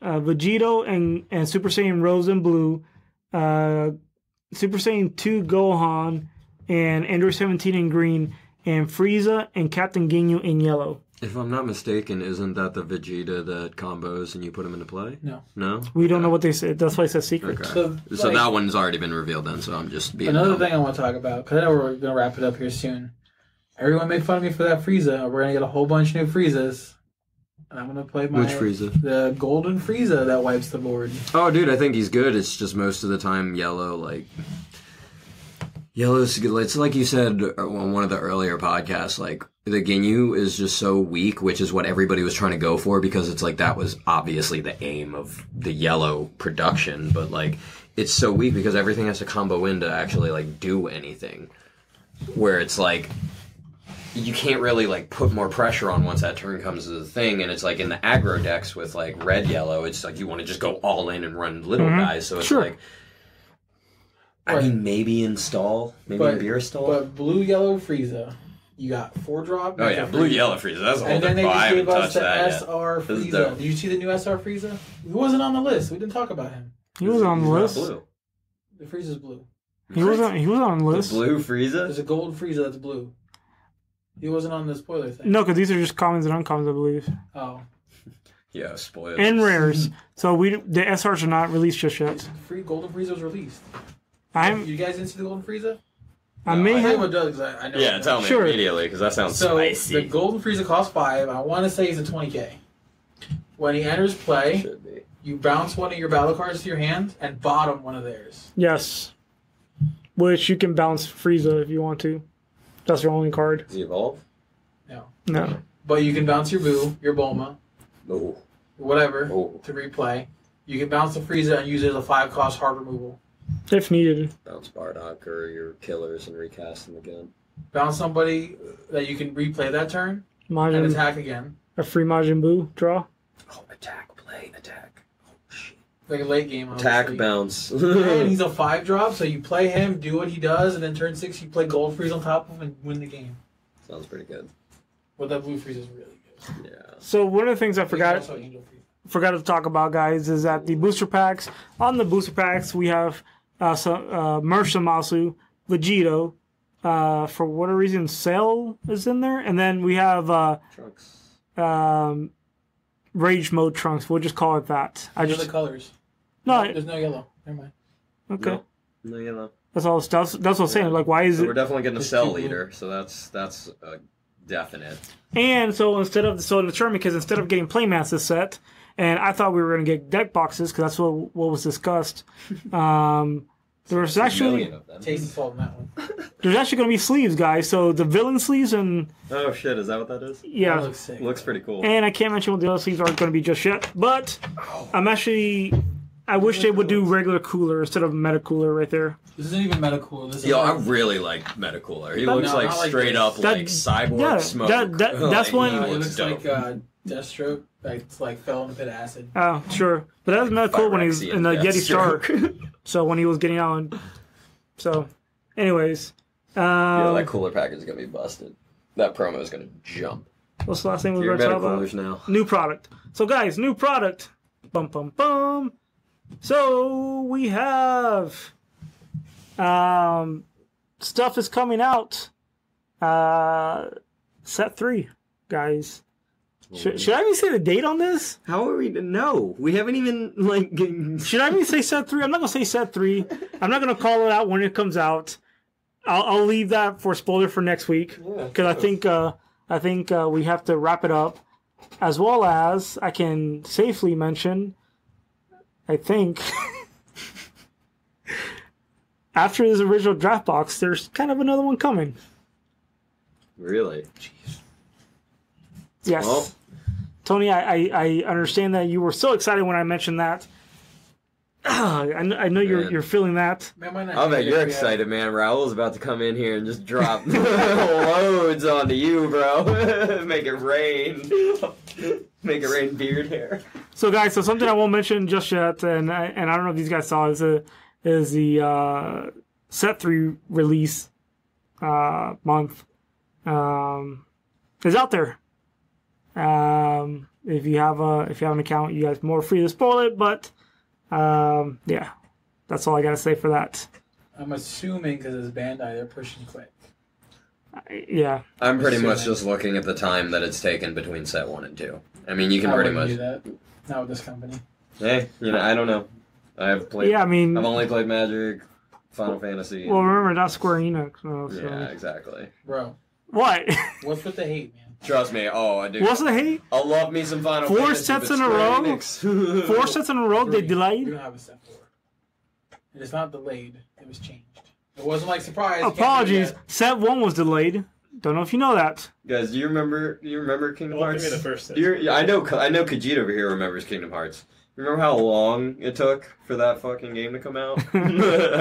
uh Vegito and and Super Saiyan Rose and Blue, uh Super Saiyan 2 Gohan and Android 17 in green and Frieza and Captain Ginyu in yellow. If I'm not mistaken, isn't that the Vegeta that combos and you put him into play? No. No? We don't know what they said. That's why it says secret. Okay. So, So like, that one's already been revealed then, so I'm just being Another dumb. thing I want to talk about, because I know we're gonna wrap it up here soon. Everyone made fun of me for that Frieza. We're gonna get a whole bunch of new Friezas, and I'm gonna play my Which Frieza? the golden Frieza that wipes the board. Oh, dude, I think he's good. It's just most of the time yellow, like. Yellow's good. It's like you said uh, on one of the earlier podcasts, like, the Ginyu is just so weak, which is what everybody was trying to go for because it's like that was obviously the aim of the yellow production, but like, it's so weak because everything has to combo in to actually like do anything. Where it's like, you can't really like put more pressure on once that turn comes to the thing and it's like in the aggro decks with like red yellow it's like you want to just go all in and run little mm-hmm. guys so it's Sure. like i Right. mean maybe install maybe But- beer stall But blue, yellow Frieza, you got four drop. oh yeah blue yellow Frieza that's a whole And then they I just haven't gave us the that yet SR This is Frieza. Did you see the new SR Frieza? He wasn't on the list. We didn't talk about him. He was on the He's list. blue. The Frieza's blue. He was on. He was on the the list. blue Frieza? There's a gold Frieza that's blue. He wasn't on the spoiler thing. No, because these are just commons and uncommons, I believe, Oh, <laughs> yeah spoiled and <laughs> rares. So we the SRs are not released just yet. free golden Frieza was released. I'm. You guys into the golden Frieza? I may I'll tell you have. what does. I, I know. yeah tell me Sure. immediately because that sounds So spicy the golden Frieza costs five. I want to say he's a twenty k. When he enters play, you bounce one of your battle cards to your hand and bottom one of theirs. Yes. Which you can bounce Frieza if you want to. That's your only card. does he evolve No, No. but you can bounce your Boo, your Bulma, oh whatever oh to replay. You can bounce the Frieza and use it as a five cost hard removal. If needed. bounce Bardock or your killers and recast them again Bounce somebody that you can replay that turn and attack again. a free Majin Buu draw. oh attack play attack oh shit Like a late game. Attack bounce. And <laughs> he's a five drop, so you play him, do what he does, and then turn six you play Gold Frieza on top of him and win the game. Sounds pretty good. But that Blue Frieza is really good. Yeah. So one of the things I forgot Also Angel Frieza. forgot to talk about, guys, is that the booster packs. On the booster packs, we have uh, so, uh, Zamasu, Vegito. Uh, for whatever reason, Cell is in there, and then we have uh, Trunks. um, Rage Mode Trunks. We'll just call it that. I These are just the colors. no, There's no yellow. Never mind. okay. No. No yellow. That's all. That's, that's what I'm saying. Like, why is So it? we're definitely getting a cell leader, so that's that's a definite. And so instead of so in the tournament, because instead of getting playmats this set, and I thought we were going to get deck boxes because that's what what was discussed. <laughs> Um, there was actually Million of fault on that one. <laughs> there's actually going to be sleeves, guys. So the villain sleeves and Oh shit, is that what that is? That yeah, looks sick. Looks pretty cool. and I can't mention what the other sleeves are going to be just yet. But I'm actually I wish they would do regular cooler instead of meta cooler right there. This isn't even meta cool. This is Yo, I like, really like meta cooler. He That- looks No, like not like straight up That- like cyborg yeah, smoke. that- that- that's <laughs> Like, when- he looks looks dope. like uh, Deathstroke. Like, it's like fell in a pit of acid. Oh, sure, but that was not cool when he was in the Gete Star. Deathstroke. So when he was getting out, so anyways, um, yeah, that cooler package is gonna be busted. That promo is gonna jump. what's the last thing we were You're going to talk about? Now. New product. So guys, new product. Bum bum bum. So we have um stuff is coming out. Uh set three, guys. Should, should I even say the date on this? How are we to know? We haven't even like. <laughs> Should I even say set three? I'm not gonna say set three. I'm not gonna call it out when it comes out. I'll, I'll leave that for spoiler for next week because I think uh, I think uh, we have to wrap it up, as well as I can safely mention. I think <laughs> after this original draft box, there's kind of another one coming. Really? Yes, Well. Tony, I, I I understand that you were so excited when I mentioned that. <clears throat> I, kn- I know you're Man. you're feeling that. Man, might not I bet hate it you're if we excited, man. Raul's about to come in here and just drop <laughs> loads onto you, bro. <laughs> Make it rain. <laughs> Make it rain beard hair. So, guys, so something I won't mention just yet, and I, and I don't know if these guys saw is a, is the uh, set three release uh, month um, is out there. Um, if you have a if you have an account, you guys are more free to spoil it. But um, yeah, that's all I gotta say for that. I'm assuming because it's Bandai, they're pushing quick. I- Yeah, I'm pretty much just looking at the time that it's taken between set one and two. I mean, you can I pretty much. do that. Not with this company. Hey, you know, I don't know. I've played. yeah. I mean, I've only played Magic, Final Fantasy. well, remember not Square Enix. No, so. yeah, exactly. Bro, What? <laughs> what's with the hate, man? Trust me. Oh, I do. What's the hate? I love me some Final Four Fantasy. sets but in a row? <laughs> Four sets in a row. They Three. We delayed. don't have a step four. It's not delayed. It was changed. It wasn't like surprise. you can't do Apologies. Set one was delayed. Don't know if you know that. Guys, do you remember? Do you remember Kingdom Well, Hearts? maybe the first set. Do you, yeah, I know. I know. Khajiit over here remembers Kingdom Hearts. Remember how long it took for that fucking game to come out? <laughs> <laughs>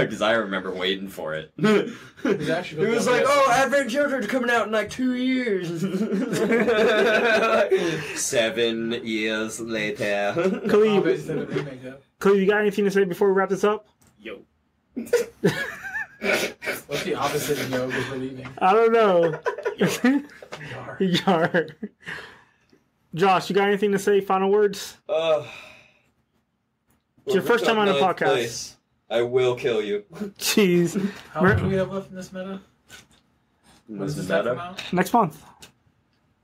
Because I remember waiting for it. <laughs> was it was like, oh, Advent Children's coming out in like two years. Seven years later. Khalid, basically the remake, though. Khalid, you got anything to say before we wrap this up? Yo. What's the opposite of yo is leaving? I don't know. Yar. Yar. Josh, you got anything to say? Final words? Uh, It's your first time on a podcast. place. I will kill you. <laughs> Jeez. How much do we have left in this meta? When does This this set meta? Next month.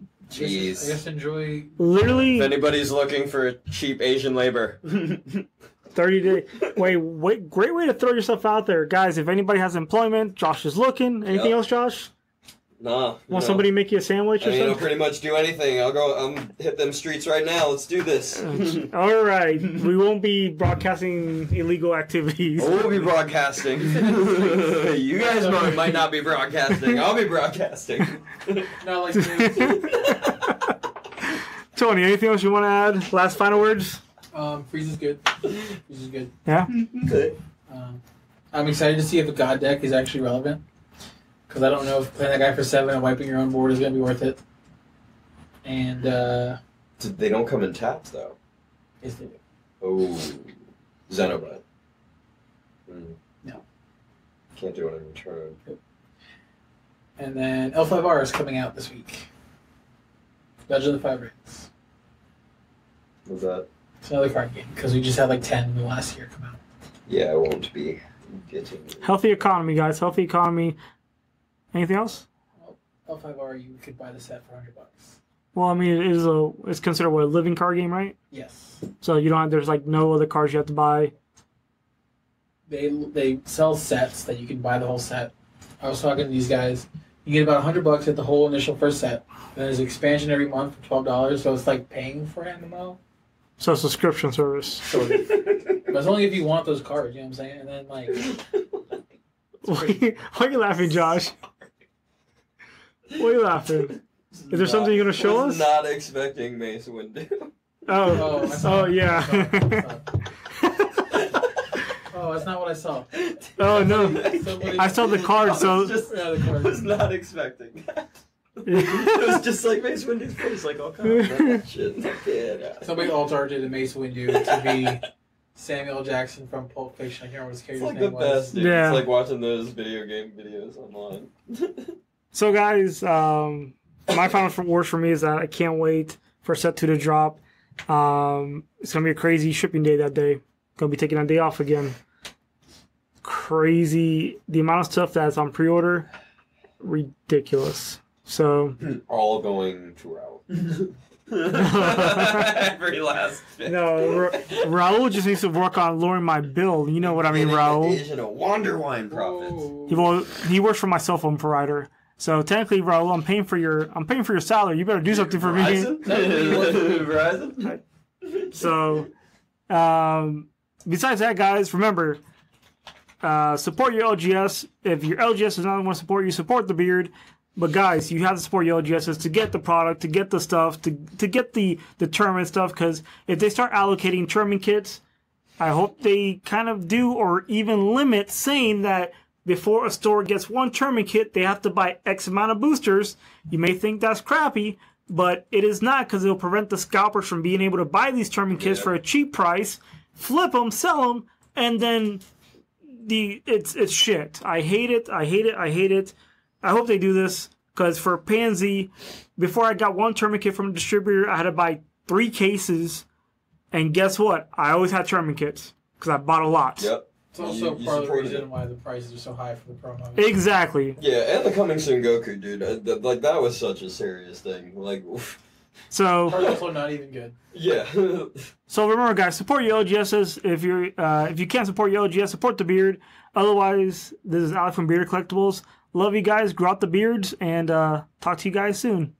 I Jeez. guess enjoy. Literally. If Literally anybody's looking for cheap Asian labor, <laughs> 30 days. Wait, wait, great way to throw yourself out there. Guys, if anybody has employment, Josh is looking. Anything Yep. else, Josh? Nah. Want no. somebody to make you a sandwich I or mean, I'll something? pretty much do anything. I'll go. I'm hit them streets right now. Let's do this. <laughs> All right. we won't be broadcasting illegal activities. we'll be broadcasting. <laughs> you guys might, might not be broadcasting. I'll be broadcasting. Not like me. <laughs> Tony, anything else you want to add? Last final words? um, Frieza is good. Frieza is good. Yeah? Um, I'm excited to see if a God deck is actually relevant. Because I don't know if playing that guy for seven and wiping your own board is going to be worth it. And, uh, they don't come in taps though. is the, Oh, Xenobite. Mm. No. Can't do it in return. and then L5R is coming out this week. Legend of the Five Rings. What's that? It's another card game because we just had like 10 in the last year come out. Yeah, I won't be getting. Healthy economy, guys. Healthy economy. Anything else? L5R, you could buy the set for 100 bucks. Well, I mean, it is a it's considered what a living card game, right? Yes. So you don't. have, There's like no other cards you have to buy. They they sell sets that you can buy the whole set. I was talking to these guys. You get about 100 bucks at the whole initial first set. Then there's expansion every month for $12, so it's like paying for an MMO. So subscription service. Sort of. but it's only if you want those cards, you know what I'm saying? And then like <laughs> Why are you laughing, Josh? Why are you laughing? Is there something you're gonna show was us? Not expecting Mace Windu. Oh, Oh, oh I saw oh it. yeah. Oh, that's not what I saw. <laughs> oh no. Somebody- I saw the card, so was just Yeah, the card. was not expecting that. <laughs> it was just like Mace Windu's face, like, oh, come on, that <laughs> shit. Yeah. Somebody altered a Mace Windu to be Samuel Jackson from Pulp Fiction. I can't remember what his It's character's like name the was. best, dude. Yeah. It's like watching those video game videos online. So guys, um, my final words for me is that I can't wait for set two to drop. Um, it's gonna be a crazy shipping day that day. Gonna be taking a day off again. Crazy the amount of stuff that's on pre-order, ridiculous. So <clears throat> All going to out. <laughs> <laughs> Every last bit. no, Ra- Raul just needs to work on lowering my bill. You know what I mean, In Raul. addition to Wonder Wine profits. He well, he works for my cell phone provider. So technically, Raul, I'm paying for your I'm paying for your salary. You better do something for me. Verizon? Verizon? So, um, besides that, guys, remember uh, support your LGS. If your LGS does not want to support you, support the beard. But guys, you have to support your LGSs to get the product, to get the stuff, to to get the the tournament stuff. Because if they start allocating tournament kits, I hope they kind of do or even limit saying that before a store gets one tournament kit, they have to buy X amount of boosters. You may think that's crappy, but it is not because it'll prevent the scalpers from being able to buy these tournament kits Yeah. for a cheap price, flip them, sell them, and then the it's it's shit. I hate it. I hate it. I hate it. I hope they do this because for Pansy, before I got one tournament kit from a distributor, I had to buy three cases, and guess what? I always had tournament kits because I bought a lot. Yep. It's also You- you part of the reason it. why the prices are so high for the promo. Exactly. Yeah, and the coming soon Goku, dude. Uh, th- like that was such a serious thing. Like, <laughs> oof. So Are also not even good. yeah. <laughs> so remember, guys, support your OGSs. If you're uh, if you can't support your OGS, support the beard. Otherwise, this is Allek from Beard Collectibles. Love you guys. Grow out the beards, and uh, talk to you guys soon.